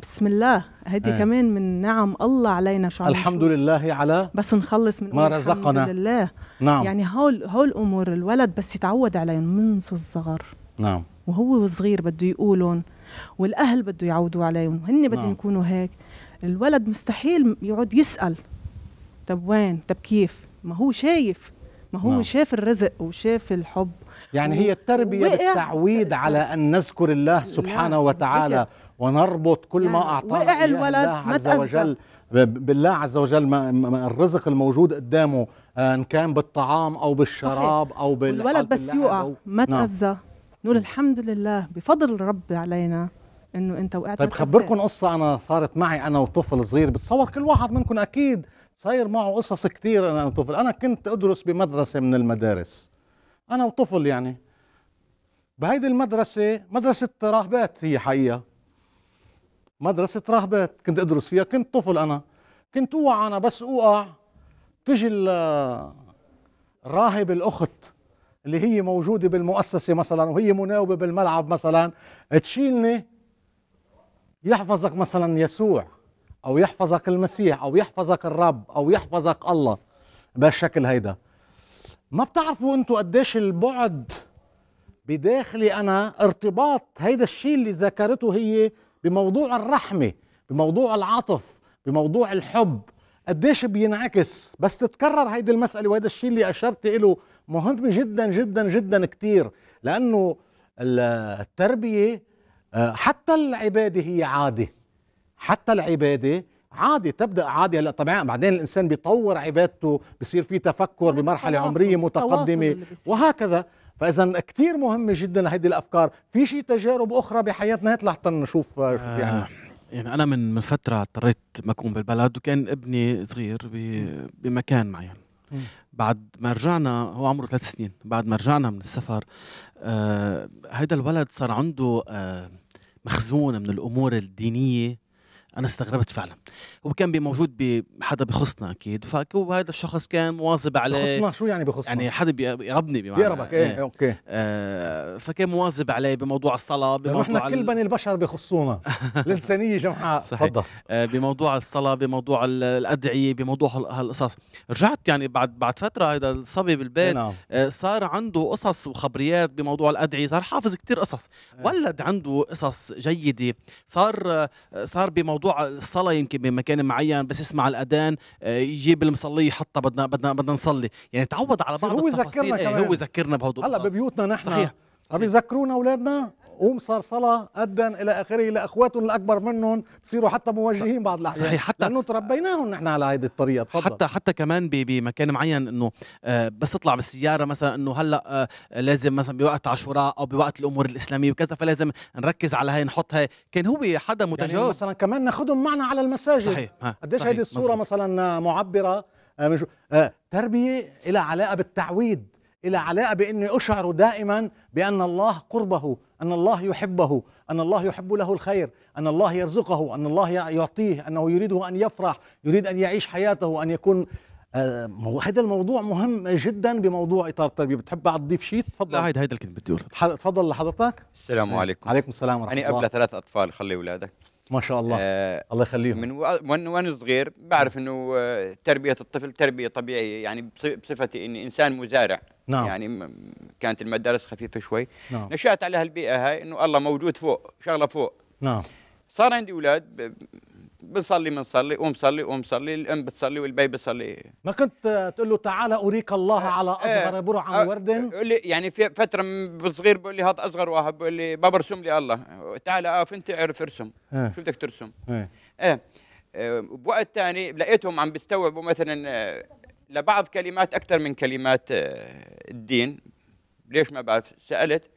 بسم الله. هيدي
إيه.
كمان من نعم الله علينا شو
الحمد. لله على
بس نخلص من
ما رزقنا.
الحمد لله.
نعم.
يعني هول هول الأمور الولد بس يتعود عليهم منذ الصغر.
نعم.
وهو صغير بده يقولون والأهل بده يعودوا عليهم. وهن بدهم
نعم.
يكونوا هيك. الولد مستحيل يقعد يسأل. طب وين؟ طب كيف؟ ما هو شايف. ما هو
نعم.
شاف الرزق وشاف الحب.
يعني هي التربية بالتعويد على أن نذكر الله سبحانه وتعالى. ونربط كل ما
يعني
أعطانا
وقع
إياه
الولد
الله
ما
عز. وجل بالله عز وجل ما ما- الرزق الموجود قدامه إن كان بالطعام أو بالشراب أو بال
الولد بس يوقع ما
نعم.
تأذى نقول الحمد لله بفضل الرب علينا إنه أنت وقعت
طيب
ما
خبركم. قصة أنا صارت معي أنا وطفل صغير بتصور كل واحد منكم أكيد صاير معه قصص كتير أنا وطفل أنا كنت أدرس بمدرسة من المدارس أنا وطفل يعني بهيدي المدرسة مدرسة راهبات هي حقيقة مدرسة راهبات كنت أدرس فيها. كنت طفل أنا. كنت أوقع أنا بس أوقع تجي ال- الراهب الأخت اللي هي موجودة بالمؤسسة مثلا وهي مناوبة بالملعب مثلا تشيلني. يحفظك مثلا يسوع أو يحفظك المسيح أو يحفظك الرب أو يحفظك الله بهالشكل هيدا. ما بتعرفوا أنتوا قديش البعد بداخلي أنا ارتباط هيدا الشيء اللي ذكرته هي بموضوع الرحمه بموضوع العطف بموضوع الحب قديش بينعكس. بس تتكرر هيدي المسألة وهذا الشيء اللي أشرت له مهم جدا جدا جدا كتير. لأنه ال- التربية آه، حتى العبادة هي عادة. حتى العبادة عادة تبدأ عادة. هلأ طبعا بعدين الإنسان بيطور عبادته بصير في تفكر متقدمة
اللي بيصير.
وهكذا. فإذا كتير مهمة جدا هيدي الأفكار. في شيء تجارب أخرى بحياتنا؟ هات لحتى نشوف آه، شو يعني
آه، يعني أنا من من فترة اضطريت ما أكون بالبلد وكان ابني صغير بمكان معين. بعد ما رجعنا هو عمره ثلاث سنين. بعد ما رجعنا من السفر آه هيدا الولد صار عنده آه مخزون من الأمور الدينية أنا استغربت فعلا. هو كان بموجود بحدا بخصنا أكيد. وهذا الشخص كان مواظب عليه.
بخصنا؟ شو يعني بخصنا؟
يعني حدا بي- بيقربني بمعنى.
بيقربك إيه okay.
آه فكان مواظب عليه بموضوع الصلاة
لأنه إحنا
بموضوع
كل بني البشر بخصونا. الإنسانية جمعاء. تفضل.
آه، بموضوع الصلاة بموضوع ال- الأدعية بموضوع هال- هالقصص. رجعت يعني بعد بعد فترة هذا الصبي بالبيت
نعم.
آه، صار عنده قصص وخبريات بموضوع الأدعية. صار حافظ كتير قصص.
إيه.
ولد عنده قصص جيدة. صار آه، صار بموضوع الصلاة يمكن بمكان معين بس يسمع الأذان آه، يجيب المصلية يحطها بدنا بدنا بدنا نصلي. يعني تعود على بعض
هو
التفاصيل
يذكرنا
إيه،. هو يذكرنا بهدول
هلا. ببيوتنا نحن.
صحيح.
عم يذكرونا أولادنا؟ قوم صار صلاه اذن إلى آخره لاخواتهم الأكبر منهم بصيروا حتى موجهين بعض الأحيان.
صحيح، حتى-
لأنه تربيناهم نحن على هذه الطريقة. تفضل.
حتى حتى كمان بمكان معين إنه آه، بس تطلع بالسيارة مثلا إنه هلأ آه، لازم مثلا بوقت عاشوراء أو بوقت الأمور الإسلامية وكذا فلازم نركز على هاي نحط هاي. كان هو حدا
يعني
متجاوب
مثلا كمان ناخذهم معنا على المساجد.
صحيح
قديش الصورة
مزبوط.
مثلا معبرة آه، تربية لها علاقة بالتعويد إلى علاقة بإني أشعر دائما بأن الله قربه. أن الله يحبه أن الله يحب له الخير أن الله يرزقه أن الله يعطيه أنه يريده أن يفرح يريد أن يعيش حياته أن يكون آه، هذا الموضوع مهم جدا بموضوع إطار التربية. بتحب بعد تضيف شيء تفضل.
لا هيدا هيدا اللي كنت بدي اقوله
تفضل لحضرتك.
السلام عليكم.
عليكم السلام ورحمة
أنا
الله.
قبل ثلاث أطفال خلي أولادك.
ما شاء الله.
آه
الله يخليهم.
من و- وأنا وأنا صغير بعرف إنه آه، تربية الطفل تربية طبيعية يعني بص- بصفتي إني إنسان مزارع.
نعم.
يعني كانت المدارس خفيفة شوي.
نعم.
نشأت على هالبيئة هاي إنه الله موجود فوق شغلة فوق.
نعم.
صار عندي أولاد ب- بنصلي بنصلي قوم صلي قوم صلي الأم بتصلي والبي بيصلي
ما كنت تقول له تعال اريك الله على أصغر برع
آه،
ورد؟
يعني في فترة من صغير بقول لي هذا أصغر واحد بقول لي بابا ارسم لي الله. تعال اقف انت اعرف ارسم؟
إيه.
شو بدك ترسم.
إيه
آه، بوقت ثاني لقيتهم عم بيستوعبوا مثلا آه، لبعض كلمات أكثر من كلمات آه، الدين. ليش ما بعرف؟ سألت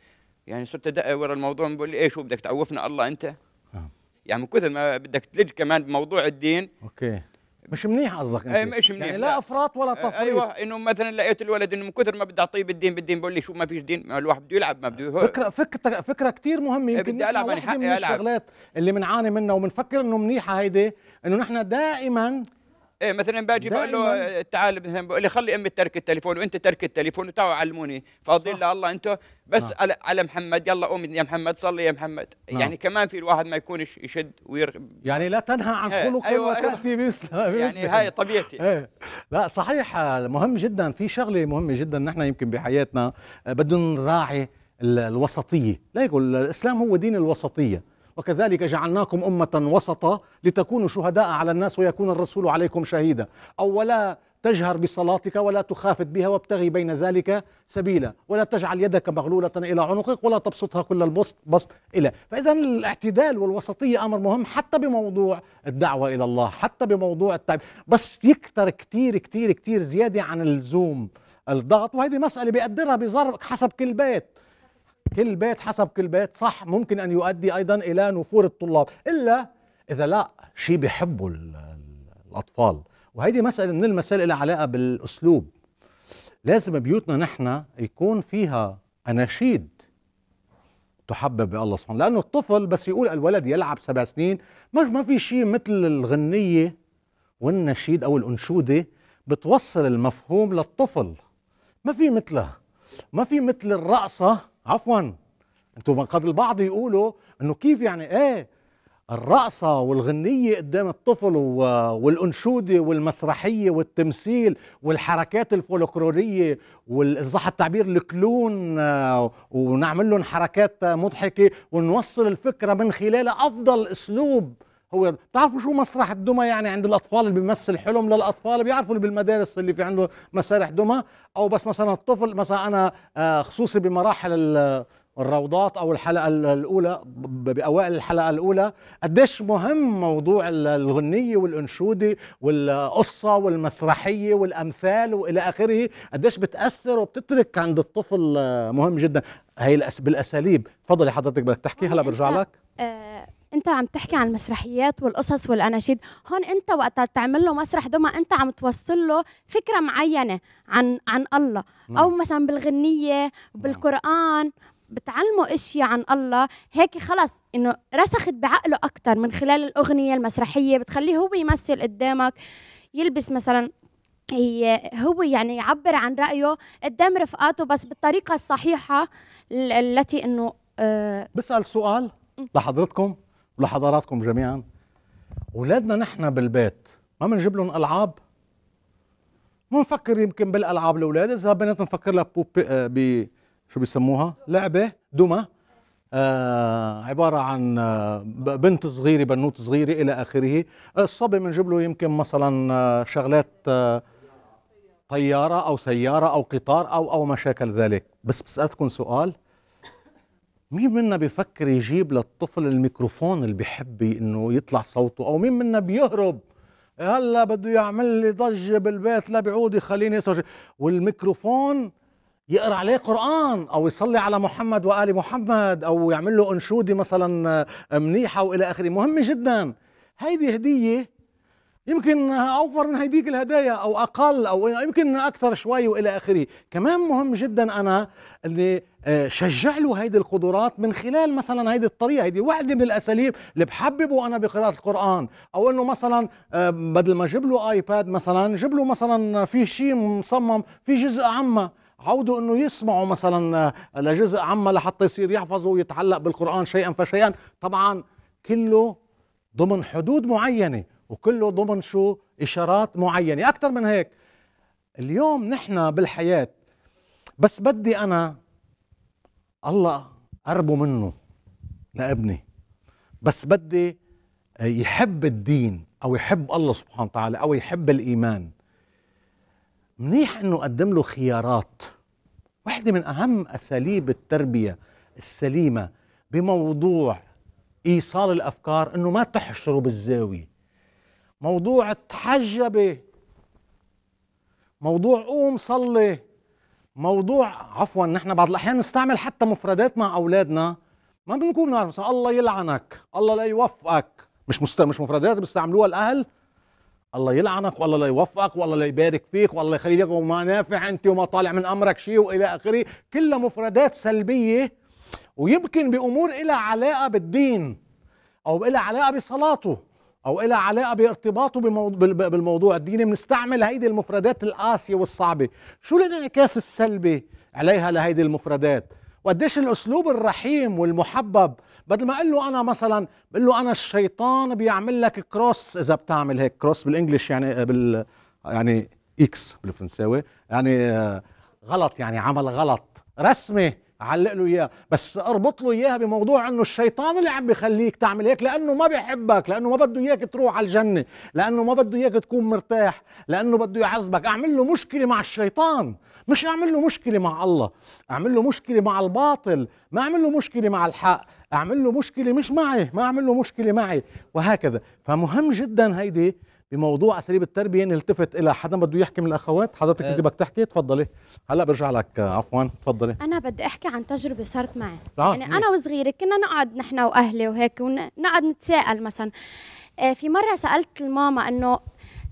يعني صرت ادقق ورا الموضوع بقول لي إيه شو بدك تعوفنا الله أنت؟
آه.
يعني من كثر ما بدك تلج كمان بموضوع الدين.
أوكي. مش منيح قصدك أنت.
إيه مش منيح
يعني لا أفراط ولا تفريط.
أيوه إنه مثلا لقيت الولد إنه من كثر ما بدي أعطيه بالدين بالدين بقول لي شو ما فيش دين؟ ما الواحد بده يلعب ما بده
فكرة فكرة فكرة كثير مهمة يمكن
بدي أنا
واحدة
حقي
من
ألعب.
الشغلات اللي بنعاني منها وبنفكر إنه منيحة هيدي إنه نحن دائما
إيه مثلا باجي بقول له. آه، تعال مثلا بقول لي خلي أمي ترك التليفون وأنت ترك التليفون وتعالوا علموني. فاضيين لله أنتم بس
نعم.
على, على محمد يلا قوم يا محمد صلي يا محمد.
نعم.
يعني كمان في الواحد ما يكونش يشد وير.
يعني لا تنهى عن
إيه،
خلق
أيوة، أيوة.
وتأتي بمثل
يعني هاي طبيعتي.
إيه. لا صحيح آه، مهم جدا. في شغلة مهمة جدا نحن يمكن بحياتنا. آه، بدنا نراعي ال- الوسطية. لا يقول الإسلام هو دين الوسطية. وكذلك جعلناكم أمة وسطا لتكونوا شهداء على الناس ويكون الرسول عليكم شهيدا. أو ولا تجهر بصلاتك ولا تخافت بها وابتغي بين ذلك سبيلا. ولا تجعل يدك مغلولة إلى عنقك ولا تبسطها كل البسط بسط إلى فإذا الاعتدال والوسطية أمر مهم حتى بموضوع الدعوة إلى الله حتى بموضوع التعب. بس يكتر كتير كتير كتير زيادة عن اللزوم الضغط. وهذه مسألة بيقدرها بظرف حسب كل بيت. كل بيت حسب كل بيت صح ممكن أن يؤدي أيضا إلى نفور الطلاب. إلا إذا لا شيء ال- الأطفال. وهيدي مسألة من المسائل اللي علاقة بالأسلوب. لازم بيوتنا نحن يكون فيها أناشيد تحبب بالله سبحانه لأنه الطفل بس يقول الولد يلعب سبع سنين ما في شيء مثل الغنية والنشيد أو الأنشودة بتوصل المفهوم للطفل. ما في مثلها. ما في مثل الرقصة عفوا. أنتم قد البعض يقولوا إنه كيف يعني؟ إيه الرقصة والغنية قدام الطفل والأنشودة والمسرحية والتمثيل والحركات الفولكلورية وإن صح التعبير الكلون آه، ونعمل لهم حركات مضحكة ونوصل الفكرة من خلال أفضل أسلوب. هو بتعرفوا شو مسرح الدمى يعني عند الأطفال اللي بيمثل حلم للأطفال؟ بيعرفوا اللي بالمدارس اللي في عنده مسارح دمى أو بس مثلا الطفل مثلا أنا آه، خصوصي بمراحل ال- الروضات أو الحلقة ال- الأولى بأوائل الحلقة الأولى قديش مهم موضوع ال- الغنية والأنشودة والقصة والمسرحية والأمثال وإلى آخره؟ قديش بتأثر وبتترك عند الطفل آه، مهم جدا. هي بالأساليب. تفضلي حضرتك بدك تحكي هلا برجع لك.
انت عم تحكي عن المسرحيات والقصص والأناشيد هون انت وقت تعمل له مسرح دمى انت عم توصل له فكرة معينة عن عن الله. أو
نعم.
مثلا بالغنية بالقرآن بتعلمه اشياء عن الله. هيك خلص إنه رسخت بعقله أكثر من خلال الأغنية المسرحية. بتخليه هو يمثل قدامك يلبس مثلا هي هو يعني يعبر عن رأيه قدام رفقاته بس بالطريقة الصحيحة ال- التي إنه آه
بسأل سؤال لحضرتكم. ولحضراتكم جميعا. اولادنا نحن بالبيت ما بنجيب لهم ألعاب؟ بنفكر يمكن بالألعاب الأولاد إذا بنات بنفكر لها بوبي آه ب شو بيسموها؟ لعبة دمى آه عبارة عن آه ب- بنت صغيرة بنوت صغيرة إلى آخره. الصبي بنجيب له يمكن مثلا آه شغلات طيارة أو سيارة أو قطار أو أو ما شاكل ذلك. بس بسألكم سؤال مين منا بيفكر يجيب للطفل الميكروفون اللي بيحب إنه يطلع صوته؟ أو مين منا بيهرب؟ هلا بده يعمل لي ضجة بالبيت لا بيعود يخليني يسوي والميكروفون يقرأ عليه قرآن أو يصلي على محمد وآل محمد أو يعمل له أنشودة مثلا آه، منيحة وإلى آخره. مهم جدا. هيدي هدية يمكن أوفر من هيديك الهدايا أو أقل أو يمكن أكثر شوي وإلى آخره. كمان مهم جدا أنا اللي آه، شجع له هيدي القدرات من خلال مثلا هيدي الطريقة هيدي واحدة من الاساليب اللي بحببه أنا بقراءة القرآن. أو إنه مثلا آه، بدل ما أجيب له آيباد مثلا جيب له مثلا في شيء مصمم في جزء عامة. عودوا إنه يسمعوا مثلا آه، لجزء عامة لحتى يصير يحفظوا ويتعلق بالقرآن شيئا فشيئا. طبعا كله ضمن حدود معينة. وكله ضمن شو؟ إشارات معينة. أكثر من هيك. اليوم نحن بالحياة بس بدي أنا الله قربه منه لابني. بس بدي يحب الدين أو يحب الله سبحانه وتعالى أو يحب الإيمان. منيح إنه قدم له خيارات. واحدة من أهم أساليب التربية السليمة بموضوع إيصال الأفكار إنه ما تحشره بالزاوية. موضوع تحجبي موضوع قوم صلي موضوع عفوا نحن بعض الأحيان نستعمل حتى مفردات مع أولادنا ما بنكون نعرف الله يلعنك الله لا يوفقك. مش مست... مش مفردات بيستعملوها الأهل. الله يلعنك والله لا يوفقك والله لا يبارك فيك والله يخلي لك وما نافع أنت وما طالع من أمرك شيء وإلى آخره. كلها مفردات سلبية ويمكن بأمور لها علاقة بالدين أو لها علاقة بصلاته. أو لها علاقة بارتباطه بالموضوع الديني بنستعمل هيدي المفردات القاسية والصعبة. شو الانعكاس السلبي عليها لهيدي المفردات؟ وقديش الأسلوب الرحيم والمحبب بدل ما أقول له أنا مثلا بقول له أنا الشيطان بيعمل لك كروس. إذا بتعمل هيك كروس بالإنجلش يعني بال يعني إكس بالفرنساوي يعني غلط يعني عمل غلط. رسمه علق له إياه. بس أربط له إياها بموضوع إنه الشيطان اللي عم بيخليك تعمل هيك لأنه ما بيحبك لأنه ما بده إياك تروح على الجنة لأنه ما بده إياك تكون مرتاح لأنه بده يعذبك. أعمل له مشكلة مع الشيطان. مش أعمل له مشكلة مع الله. أعمل له مشكلة مع الباطل. ما أعمل له مشكلة مع الحق. أعمل له مشكلة مش معي. ما أعمل له مشكلة معي. وهكذا. فمهم جدا هيدي بموضوع أساليب التربية نلتفت إلى حدا بده يحكي من الأخوات حضرتك أه بدك تحكي تفضلي هلأ برجع لك عفوا تفضلي
أنا بدي أحكي عن تجربة صارت معي آه يعني أنا وصغيرة كنا نقعد نحن وأهلي وهيك ونقعد نتساءل مثلا آه في مرة سألت الماما إنه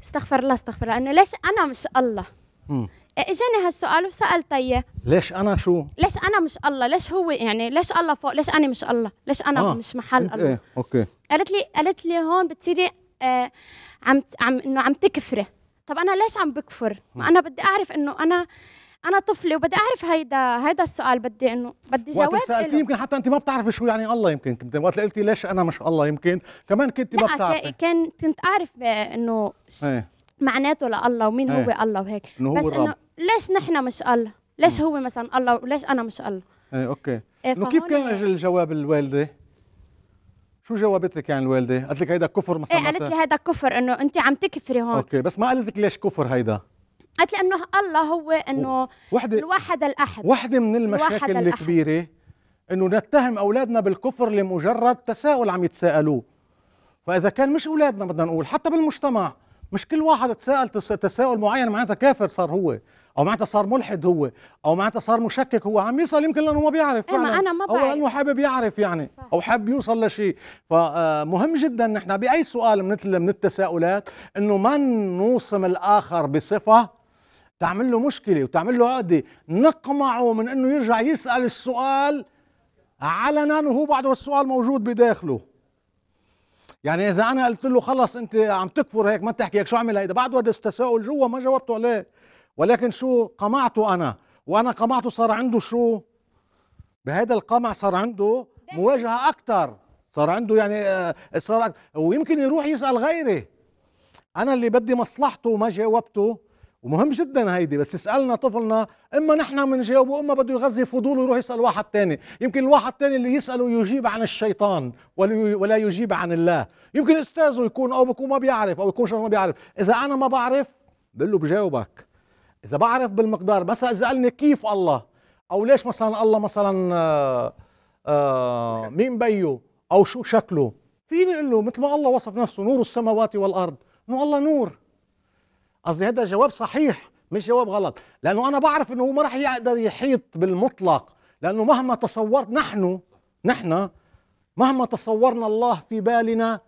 استغفر الله استغفر الله إنه ليش أنا مش الله م. إجاني هالسؤال وسالت اياه
ليش أنا شو؟
ليش أنا مش الله؟ ليش هو يعني ليش الله فوق؟ ليش أنا مش الله؟ ليش أنا آه. مش محل الله؟
إيه أوكي
قالت لي قالت لي هون بتصيري آه عم عم إنه عم تكفري طب أنا ليش عم بكفر؟ ما أنا بدي أعرف إنه أنا أنا طفلة وبدي أعرف هيدا هيدا السؤال بدي انه بدي جواب
وقت سالتي يمكن حتى أنت ما بتعرفي شو يعني الله يمكن كنت وقت قلتي ليش أنا مش الله يمكن كمان كنت ما بتعرفي
كان كنت أعرف إنه إيه. معناته لله ومين إيه. هو الله وهيك
إنه
بس
إنه
ليش نحن مش الله؟ ليش هو مثلا الله وليش أنا مش الله؟
إيه okay إيه إنه كيف كان الجواب الوالدة؟ شو جاوبت لك يعني الوالدة؟ قالت لك هيدا كفر مثلا
إيه قالت لي هيدا كفر إنه انت عم تكفري هون.
okay بس ما قالت لك ليش كفر هيدا؟
قالت لي إنه الله هو إنه
وحده
الواحد الأحد.
وحدة من المشاكل الكبيرة إنه نتهم أولادنا بالكفر لمجرد تساؤل عم يتساءلوه. فإذا كان مش أولادنا بدنا نقول حتى بالمجتمع. مش كل واحد تساءل تساؤل معين معناتها كافر صار هو. أو معناتها صار ملحد هو أو معناتها صار مشكك هو. عم يسال يمكن لأنه ما بيعرف
إيه ما أنا ما بعرف.
أو لأنه حابب يعرف يعني صح. أو حابب يوصل لشيء. فمهم جدا نحن بأي سؤال مثل من التساؤلات إنه ما نوصم الآخر بصفة؟ تعمل له مشكلة وتعمل له عقدة. نقمعه من إنه يرجع يسأل السؤال علنا وهو بعده السؤال موجود بداخله. يعني إذا أنا قلت له خلص أنت عم تكفر هيك ما تحكي هيك شو عمل هيدا. بعده هذا التساؤل جوا ما جاوبته عليه. ولكن شو قمعته أنا؟ وأنا قمعته صار عنده شو؟ بهذا القمع صار عنده مواجهة أكثر صار عنده يعني آه، صار ويمكن يروح يسأل غيري. أنا اللي بدي مصلحته وما جاوبته. ومهم جدا هيدي بس يسالنا طفلنا إما نحن بنجاوبه اما بده يغذي فضوله يروح يسأل واحد تاني. يمكن الواحد تاني اللي يساله يجيب عن الشيطان ولا يجيب عن الله. يمكن أستاذه يكون أو بكون ما بيعرف أو يكون ما بيعرف. إذا أنا ما بعرف بقول له بجاوبك. إذا بعرف بالمقدار بس اذا سالني كيف الله؟ أو ليش مثلا الله مثلا آآ آآ مين بيه أو شو شكله؟ فيني أقول له مثل ما الله وصف نفسه نور السماوات والأرض. إنه الله نور. قصدي هذا جواب صحيح مش جواب غلط. لأنه أنا بعرف إنه هو ما راح يقدر يحيط بالمطلق. لأنه مهما تصورت نحن نحن مهما تصورنا الله في بالنا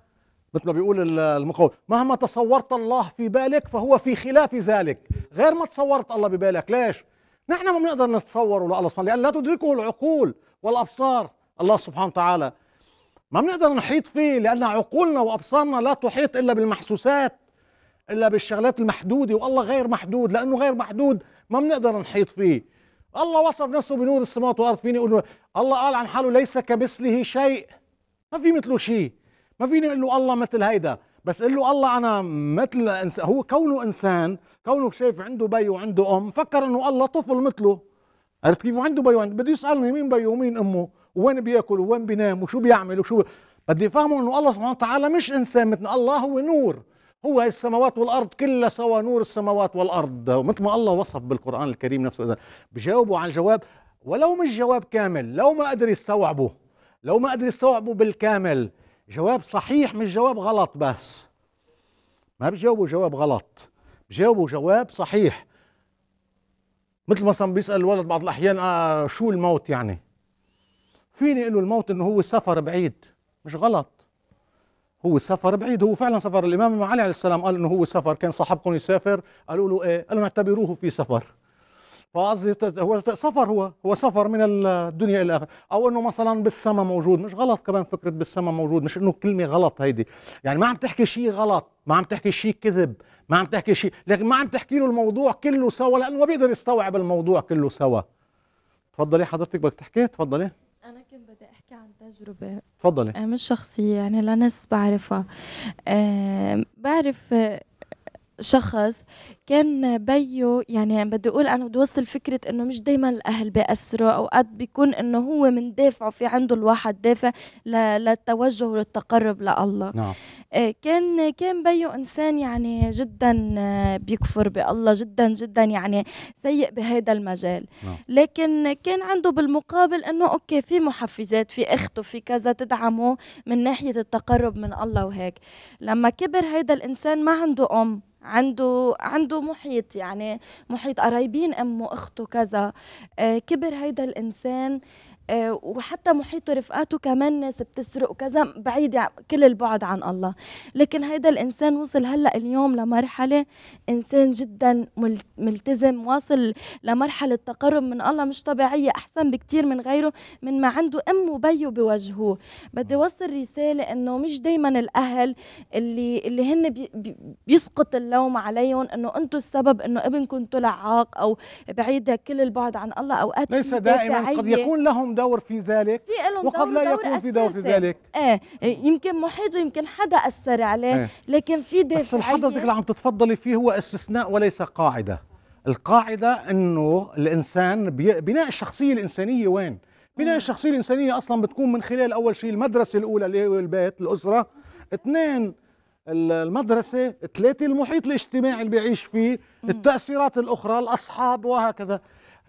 مثل ما بيقول المقول مهما تصورت الله في بالك فهو في خلاف ذلك. غير ما تصورت الله ببالك. ليش؟ نحن ما بنقدر نتصوره لله سبحانه لأن لا تدركه العقول والأبصار. الله سبحانه وتعالى ما بنقدر نحيط فيه لأن عقولنا وأبصارنا لا تحيط إلا بالمحسوسات إلا بالشغلات المحدودة والله غير محدود لأنه غير محدود ما بنقدر نحيط فيه. الله وصف نفسه بنور السماوات والأرض فيني أقول الله قال عن حاله ليس كمثله شيء. ما في مثله شيء. ما فيني أقول له الله مثل هيدا بس قل له الله أنا مثل انسان هو كونه إنسان كونه شايف عنده بي وعنده أم فكر إنه الله طفل مثله. عرفت كيف؟ وعنده بي وعنده بده يسألني مين بي ومين أمه وين بيأكل وين بينام وشو بيعمل وشو بدي يفهموا إنه الله سبحانه وتعالى مش إنسان مثل الله هو نور. هو هي السماوات والأرض كلها سوا نور السماوات والأرض. مثل ما الله وصف بالقرآن الكريم نفسه بجاوبوا على الجواب ولو مش جواب كامل لو ما قدر يستوعبه لو ما قدر يستوعبه بالكامل جواب صحيح مش جواب غلط بس. ما بيجاوبوا جواب غلط. بيجاوبوا جواب صحيح. مثل مثلا بيسأل الولد بعض الأحيان آه شو الموت يعني؟ فيني أقول له الموت إنه هو سفر بعيد. مش غلط. هو سفر بعيد. هو فعلا سفر. الإمام علي عليه السلام قال إنه هو سفر. كان صاحبكم يسافر؟ قالوا له إيه؟ قالوا نعتبروه في سفر. فقصدي هو سفر هو هو سفر من الدنيا إلى اخره أو إنه مثلا بالسما موجود مش غلط كمان فكرة بالسما موجود مش إنه كلمة غلط هيدي. يعني ما عم تحكي شيء غلط ما عم تحكي شيء كذب ما عم تحكي شيء لكن ما عم تحكي له الموضوع كله سوا لأنه ما بيقدر يستوعب الموضوع كله سوا. تفضلي حضرتك بدك تحكي؟ تفضلي.
أنا كنت بدي أحكي عن تجربة.
تفضلي.
آه، مش شخصية يعني لناس بعرفها. آه، بعرف آه، شخص كان بيو يعني بدي أقول أنا بدي أوصل فكرة إنه مش دائما الأهل بيأثروا أوقات بيكون إنه هو من دافعه في عنده الواحد دافع للتوجه والتقرب لله.
نعم.
آه، كان كان بيو إنسان يعني جدا آه، بيكفر بالله جدا جدا يعني سيء بهذا المجال.
نعم.
لكن كان عنده بالمقابل إنه أوكي في محفزات في اخته في كذا تدعمه من ناحية التقرب من الله وهيك. لما كبر هيدا الإنسان ما عنده أم. عنده عنده محيط يعني محيط قرايبين أمه أخته كذا. آه كبر هيدا الإنسان وحتى محيطه رفقاته كمان ناس بتسرق وكذا بعيد كل البعد عن الله لكن هيدا الإنسان وصل هلأ اليوم لمرحلة إنسان جدا مل- ملتزم واصل لمرحلة تقرب من الله مش طبيعية أحسن بكتير من غيره من ما عنده أم وبيه بوجهوه بدي أوصل رسالة إنه مش دائما الأهل اللي اللي هن بي بي بيسقط اللوم عليهم إنه أنتم السبب إنه ابنكم طلع عاق أو بعيد كل البعد عن الله أوقات
ليس دائما قد. يكون لهم دور في ذلك
في لهم
وقد
دور
لا
دور
يكون في دور في
أساسي.
ذلك.
إيه يمكن محيطه يمكن حدا أثر عليه
إيه.
لكن في
بس
دافعيه
اللي حضرتك اللي عم تتفضلي فيه هو استثناء وليس قاعدة. القاعدة إنه الإنسان بي- بناء الشخصية الإنسانية وين؟ بناء الشخصية الإنسانية أصلا بتكون من خلال أول شيء المدرسة الأولى اللي هو البيت الأسرة. اثنين ال- المدرسة ثلاثة المحيط الاجتماعي اللي بيعيش فيه التأثيرات الأخرى الأصحاب وهكذا.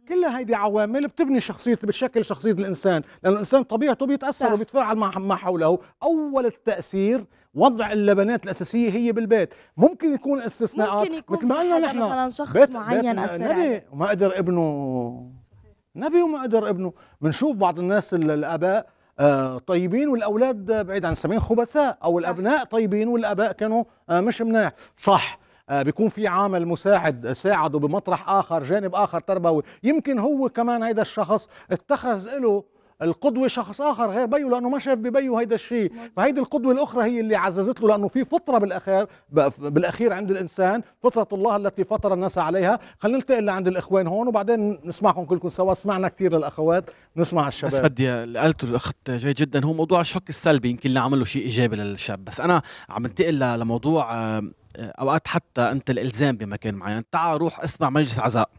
كل هيدي عوامل بتبني شخصية بتشكل شخصية الإنسان لأن الإنسان طبيعته بيتأثر
صح.
وبيتفاعل مع ما حوله. أول التأثير وضع اللبنات الأساسية هي بالبيت. ممكن يكون استثناءات
ممكن يكون
مثل ما قلنا نحن.
مثلا شخص
بيت
معين
بيت
أثر
نبي وما قدر ابنه. نبي وما قدر ابنه. بنشوف بعض الناس ال- الآباء آه، طيبين والأولاد بعيد عن السمين خبثاء أو الأبناء طيبين والآباء كانوا آه، مش مناح. صح. بيكون في عامل مساعد ساعده بمطرح آخر جانب آخر تربوي. يمكن هو كمان هيدا الشخص اتخذ له القدوة شخص آخر غير بيه لأنه ما شاف ببيه هيدا الشيء فهيدي القدوة الأخرى هي اللي عززت له لأنه في فطرة بالأخير بالأخير عند الإنسان فطرة الله التي فطر الناس عليها. خلينا نلتقي اللي عند الإخوان هون وبعدين نسمعكم كلكم سوا. سمعنا كثير للأخوات نسمع الشباب.
بس بدي اللي قالته الأخت جيد جدا هو موضوع الشك السلبي يمكن اللي عمل له شيء إيجابي للشاب. بس أنا عم انتقل ل- لموضوع آه، أوقات حتى أنت الإلزام بمكان معين. تعال روح اسمع مجلس عزاء.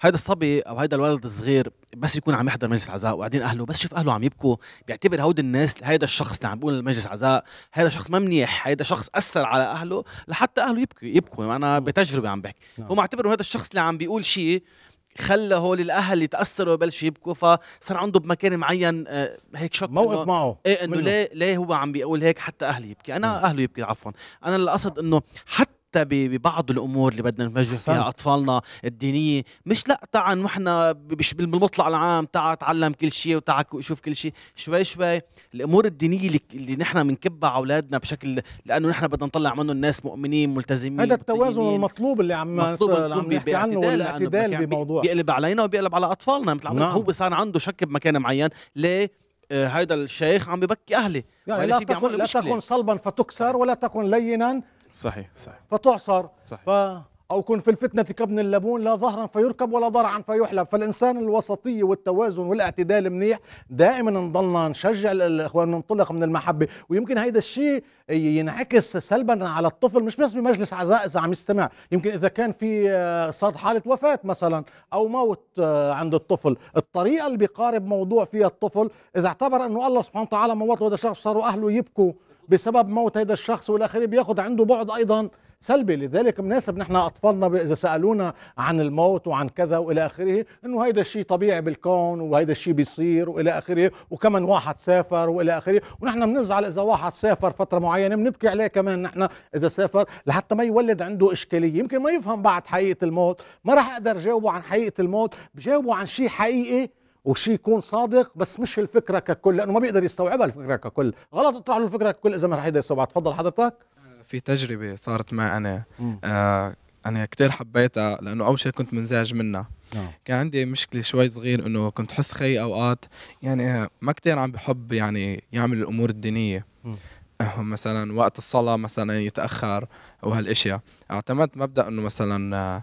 هيدا الصبي أو هيدا الولد الصغير بس يكون عم يحضر مجلس عزاء وقاعدين أهله بس شوف أهله عم يبكوا. بيعتبر هود الناس هيدا الشخص اللي عم بيقول مجلس عزاء هيدا شخص ما منيح هيدا شخص أثر على أهله لحتى أهله يبكوا يبكوا. أنا بتجربة عم بحكي.
نعم.
هو معتبر هذا الشخص اللي عم بيقول شيء خلى هول الاهل يتأثروا ويبلشوا يبكوا فصار عنده بمكان معين آه، هيك شك
موقف
إنه-
معه.
إيه
إنه.
ليه ليه هو عم بيقول هيك حتى أهلي يبكي؟ أنا أهله يبكي عفوا. أنا اللي قصد إنه حتى ببعض الأمور اللي بدنا نوجه. فيها أطفالنا الدينية مش لأ تعال نحن بالمطلع العام تعال تعلم كل شيء وتعال شوف كل شيء شوي شوي الأمور الدينية اللي, اللي نحن بنكبها على أولادنا بشكل لأنه نحن بدنا نطلع منهم ناس مؤمنين ملتزمين
هذا التوازن. المطلوب اللي عم
مطلوب
اللي عم نحكي عنه والاعتدال بموضوع
بيقلب علينا وبيقلب على أطفالنا مثل عم
نعم.
هو صار عنده شك بمكان معين ليه آه، هيدا الشيخ عم ببكي أهلي
يعني لا تكن لا. تكن صلبا فتكسر ولا تكن لينا
صحيح صحيح.
فتعصر
صحيح.
أو كن في الفتنة كابن اللبون لا ظهرا فيركب ولا ضرعا فيحلب. فالإنسان الوسطية والتوازن والاعتدال منيح دائما نضلنا نشجع الإخوان ننطلق من المحبة. ويمكن هيدا الشيء ينعكس سلبا على الطفل مش بس بمجلس عزاء إذا عم يستمع. يمكن إذا كان في آه، صار حالة وفاة مثلا أو موت آه، عند الطفل. الطريقة اللي بيقارب موضوع فيها الطفل إذا اعتبر أنه الله سبحانه وتعالى موته هذا الشخص صاروا أهله يبكوا بسبب موت هذا الشخص والآخر بياخذ عنده بعد أيضا سلبي. لذلك مناسب نحن أطفالنا إذا سألونا عن الموت وعن كذا وإلى آخره إنه هيدا الشيء طبيعي بالكون وهيدا الشيء بيصير وإلى آخره وكمان واحد سافر وإلى آخره. ونحن بنزعل إذا واحد سافر فترة معينة بنبكي عليه كمان نحن إذا سافر لحتى ما يولد عنده إشكالية. يمكن ما يفهم بعد حقيقة الموت ما راح أقدر جاوبه عن حقيقة الموت بجاوبه عن شيء حقيقي وشيء يكون صادق بس مش الفكرة ككل لأنه ما بيقدر يستوعبها الفكرة ككل. غلط تطلع له الفكرة ككل. إذا ما راح يقدر يستوعبها. تفضل حضرتك.
في تجربة صارت معي أنا. آه أنا كتير حبيتها لأنه أول شيء كنت منزعج منها.
نعم.
كان عندي مشكلة شوي صغير إنه كنت حس خي أوقات يعني ما كتير عم بحب يعني يعمل الأمور الدينية. آه، مثلا وقت الصلاة مثلا يتأخر وهالاشياء اعتمدت مبدأ إنه مثلا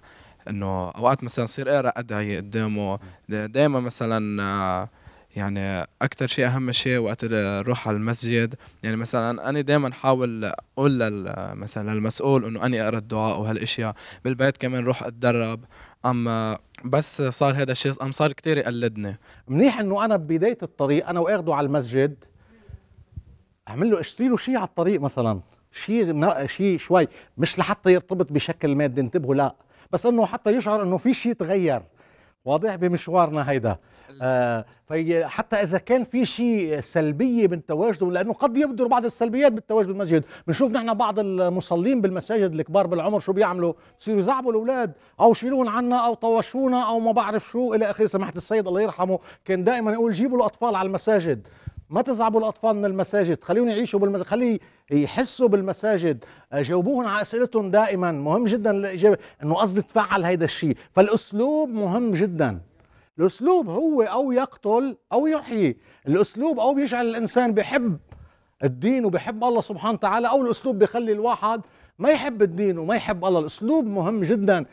إنه أوقات مثلا صير أقرأ أدعية قدامه دائما مثلا آه، يعني أكثر شيء أهم شيء وقت أروح على المسجد. يعني مثلا أنا دائما حاول أقول مثلا للمسؤول إنه أني أقرأ الدعاء وهالأشياء. بالبيت كمان روح أتدرب. أما بس صار هذا الشيء أم صار كثير يقلدني.
منيح إنه أنا ببداية الطريق أنا وأخده على المسجد أعمل له أشتري له شيء على الطريق مثلا. شيء شيء شوي مش لحتى يرتبط بشكل مادي انتبهوا لا. بس إنه حتى يشعر إنه في شيء تغير. واضح بمشوارنا هيدا. آه في حتى إذا كان في شيء سلبية من تواجده لأنه قد يبدر بعض السلبيات بالتواجد بالمسجد. بنشوف نحن بعض المصلين بالمساجد الكبار بالعمر شو بيعملوا؟ بصيروا يزعبوا الأولاد أو شيلون عنا أو طوشونا أو ما بعرف شو إلى آخره. سماحة السيد الله يرحمه كان دائما يقول جيبوا الأطفال على المساجد. ما تزعبوا الأطفال من المساجد؟ خليهم يعيشوا بالمساجد خلي يحسوا بالمساجد. جاوبوهم على أسئلتهم دائما. مهم جدا الإجابة إنه قصدي تفعل هيدا الشيء فالأسلوب مهم جدا. الأسلوب هو أو يقتل أو يحيي. الأسلوب أو بيجعل الإنسان بحب الدين وبحب الله سبحانه وتعالى أو الأسلوب بيخلي الواحد ما يحب الدين وما يحب الله. الأسلوب مهم جدا.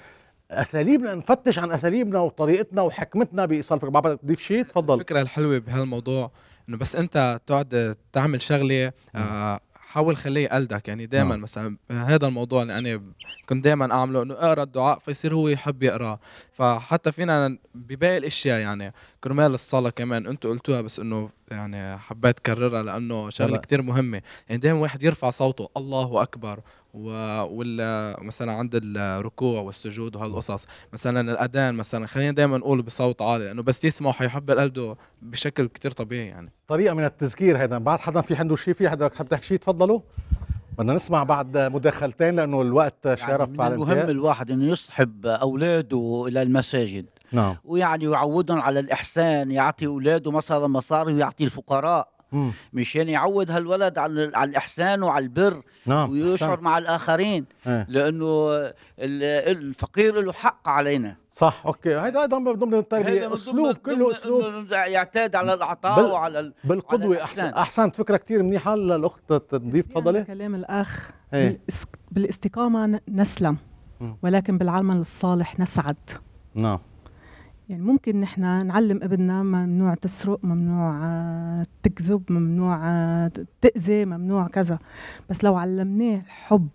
أساليبنا نفتش عن أساليبنا وطريقتنا وحكمتنا بايصال الفكرة بعد تضيف شيء؟ تفضل.
الفكرة الحلوة بهالموضوع إنه بس أنت تقعد تعمل شغلة آه حاول خليه يقلدك. يعني دائما
نعم.
مثلا هذا الموضوع اللي أنا كنت دائما أعمله إنه أقرأ الدعاء فيصير هو يحب يقرأ. فحتى فينا بباقي الأشياء يعني كرمال الصلاة كمان أنتم قلتوها بس إنه يعني حبيت كررها لأنه شغلة كتير مهمة. يعني دائما واحد يرفع صوته الله أكبر. ولا مثلا عند الركوع والسجود وهالقصص. مثلا الأذان مثلا خلينا دائما نقول بصوت عالي لأنه بس يسمع حيحب قلبه بشكل كتير طبيعي يعني.
طريقة من التذكير هذا بعد حدا في عنده شيء في حدا بحب تحكي شيء تفضلوا؟ بدنا نسمع بعد مداخلتين لأنه الوقت يعني شرف
يعني على المهم الواحد إنه يصحب أولاده إلى المساجد.
نعم.
ويعني يعودهم على الإحسان يعطي أولاده مثلا مصاري ويعطي الفقراء. مشان يعود هالولد على على الإحسان وعلى البر
نعم
ويشعر
أحسن.
مع الآخرين.
آه.
لأنه الفقير له حق علينا.
صح أوكي. هيدا أيضا من ضمن التربيه أسلوب كله أسلوب.
يعتاد على العطاء بال وعلى
بالقدوة. احسن أحسنت فكرة كثير منيحة للأخت تضيف. تفضلي.
كلام الأخ. إيه؟ بالاستقامة نسلم ولكن بالعمل الصالح نسعد.
نعم.
يعني ممكن نحن نعلم ابننا ممنوع تسرق ممنوع آه، تكذب ممنوع آه، تأذي ممنوع كذا بس لو علمناه الحب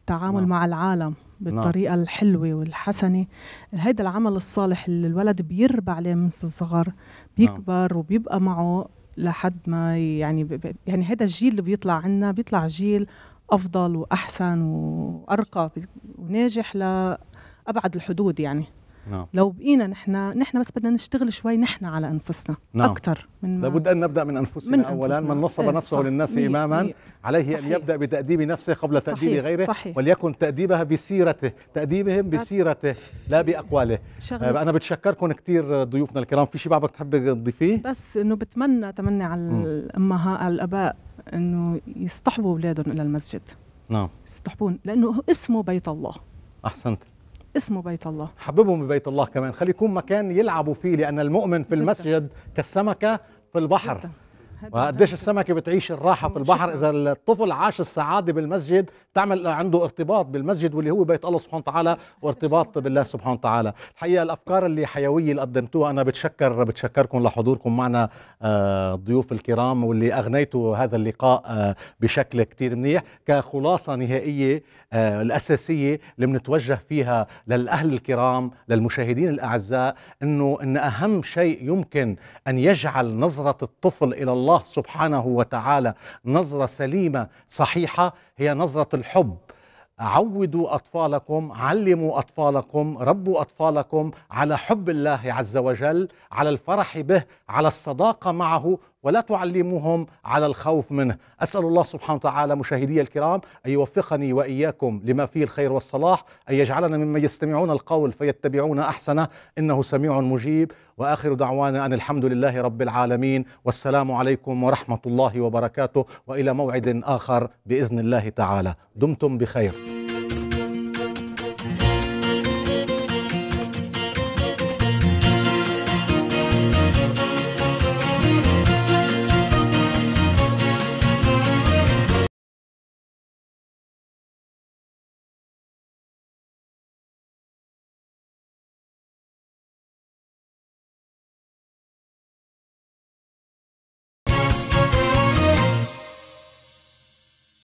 التعامل نعم. مع العالم بالطريقة نعم. الحلوة والحسنة هيدا العمل الصالح اللي الولد بيربى عليه من الصغر بيكبر نعم. وبيبقى معه لحد ما يعني يعني هذا الجيل اللي بيطلع عنا بيطلع جيل أفضل وأحسن وأرقى وناجح لأبعد الحدود يعني
نعم.
لو بقينا نحن نحن بس بدنا نشتغل شوي نحن على أنفسنا
نعم.
أكثر
من لابد أن نبدأ من أنفسنا من اولا من نصب إيه نفسه للناس مي اماما. مي عليه صحيح. أن يبدأ بتأديب نفسه قبل تأديب غيره
صحيح.
وليكن تاديبها بسيرته. تأديبهم بسيرته لا بأقواله. آه أنا بتشكركم كثير ضيوفنا الكرام. في شيء بعدك تحب تضيفيه؟
بس إنه بتمنى تمني على الامهات على الأباء إنه يصطحبوا أولادهم إلى المسجد.
نعم.
يصطحبون لأنه اسمه بيت الله.
أحسنت.
اسمه بيت الله.
حببهم ببيت الله كمان. خلي يكون مكان يلعبوا فيه لأن المؤمن في المسجد كالسمكة في البحر. وقديش السمكة بتعيش الراحة في البحر. إذا الطفل عاش السعادة بالمسجد تعمل عنده ارتباط بالمسجد واللي هو بيت الله سبحانه وتعالى وارتباط بالله سبحانه وتعالى. الحقيقة الأفكار اللي حيوية اللي قدمتوها أنا بتشكر بتشكركم لحضوركم معنا آه، الضيوف الكرام واللي أغنيتوا هذا اللقاء آه، بشكل كتير منيح. كخلاصة نهائية آه، الأساسية اللي بنتوجه فيها للأهل الكرام للمشاهدين الأعزاء أنه أن أهم شيء يمكن أن يجعل نظرة الطفل إلى الله سبحانه وتعالى نظرة سليمة صحيحة هي نظرة الحب. عودوا أطفالكم علموا أطفالكم ربوا أطفالكم على حب الله عز وجل على الفرح به على الصداقة معه ولا تعلموهم على الخوف منه. أسأل الله سبحانه وتعالى مشاهدي الكرام أن يوفقني وإياكم لما فيه الخير والصلاح أن يجعلنا ممن يستمعون القول فيتبعون أحسنه إنه سميع مجيب. وآخر دعوانا أن الحمد لله رب العالمين. والسلام عليكم ورحمة الله وبركاته. وإلى موعد آخر بإذن الله تعالى. دمتم بخير.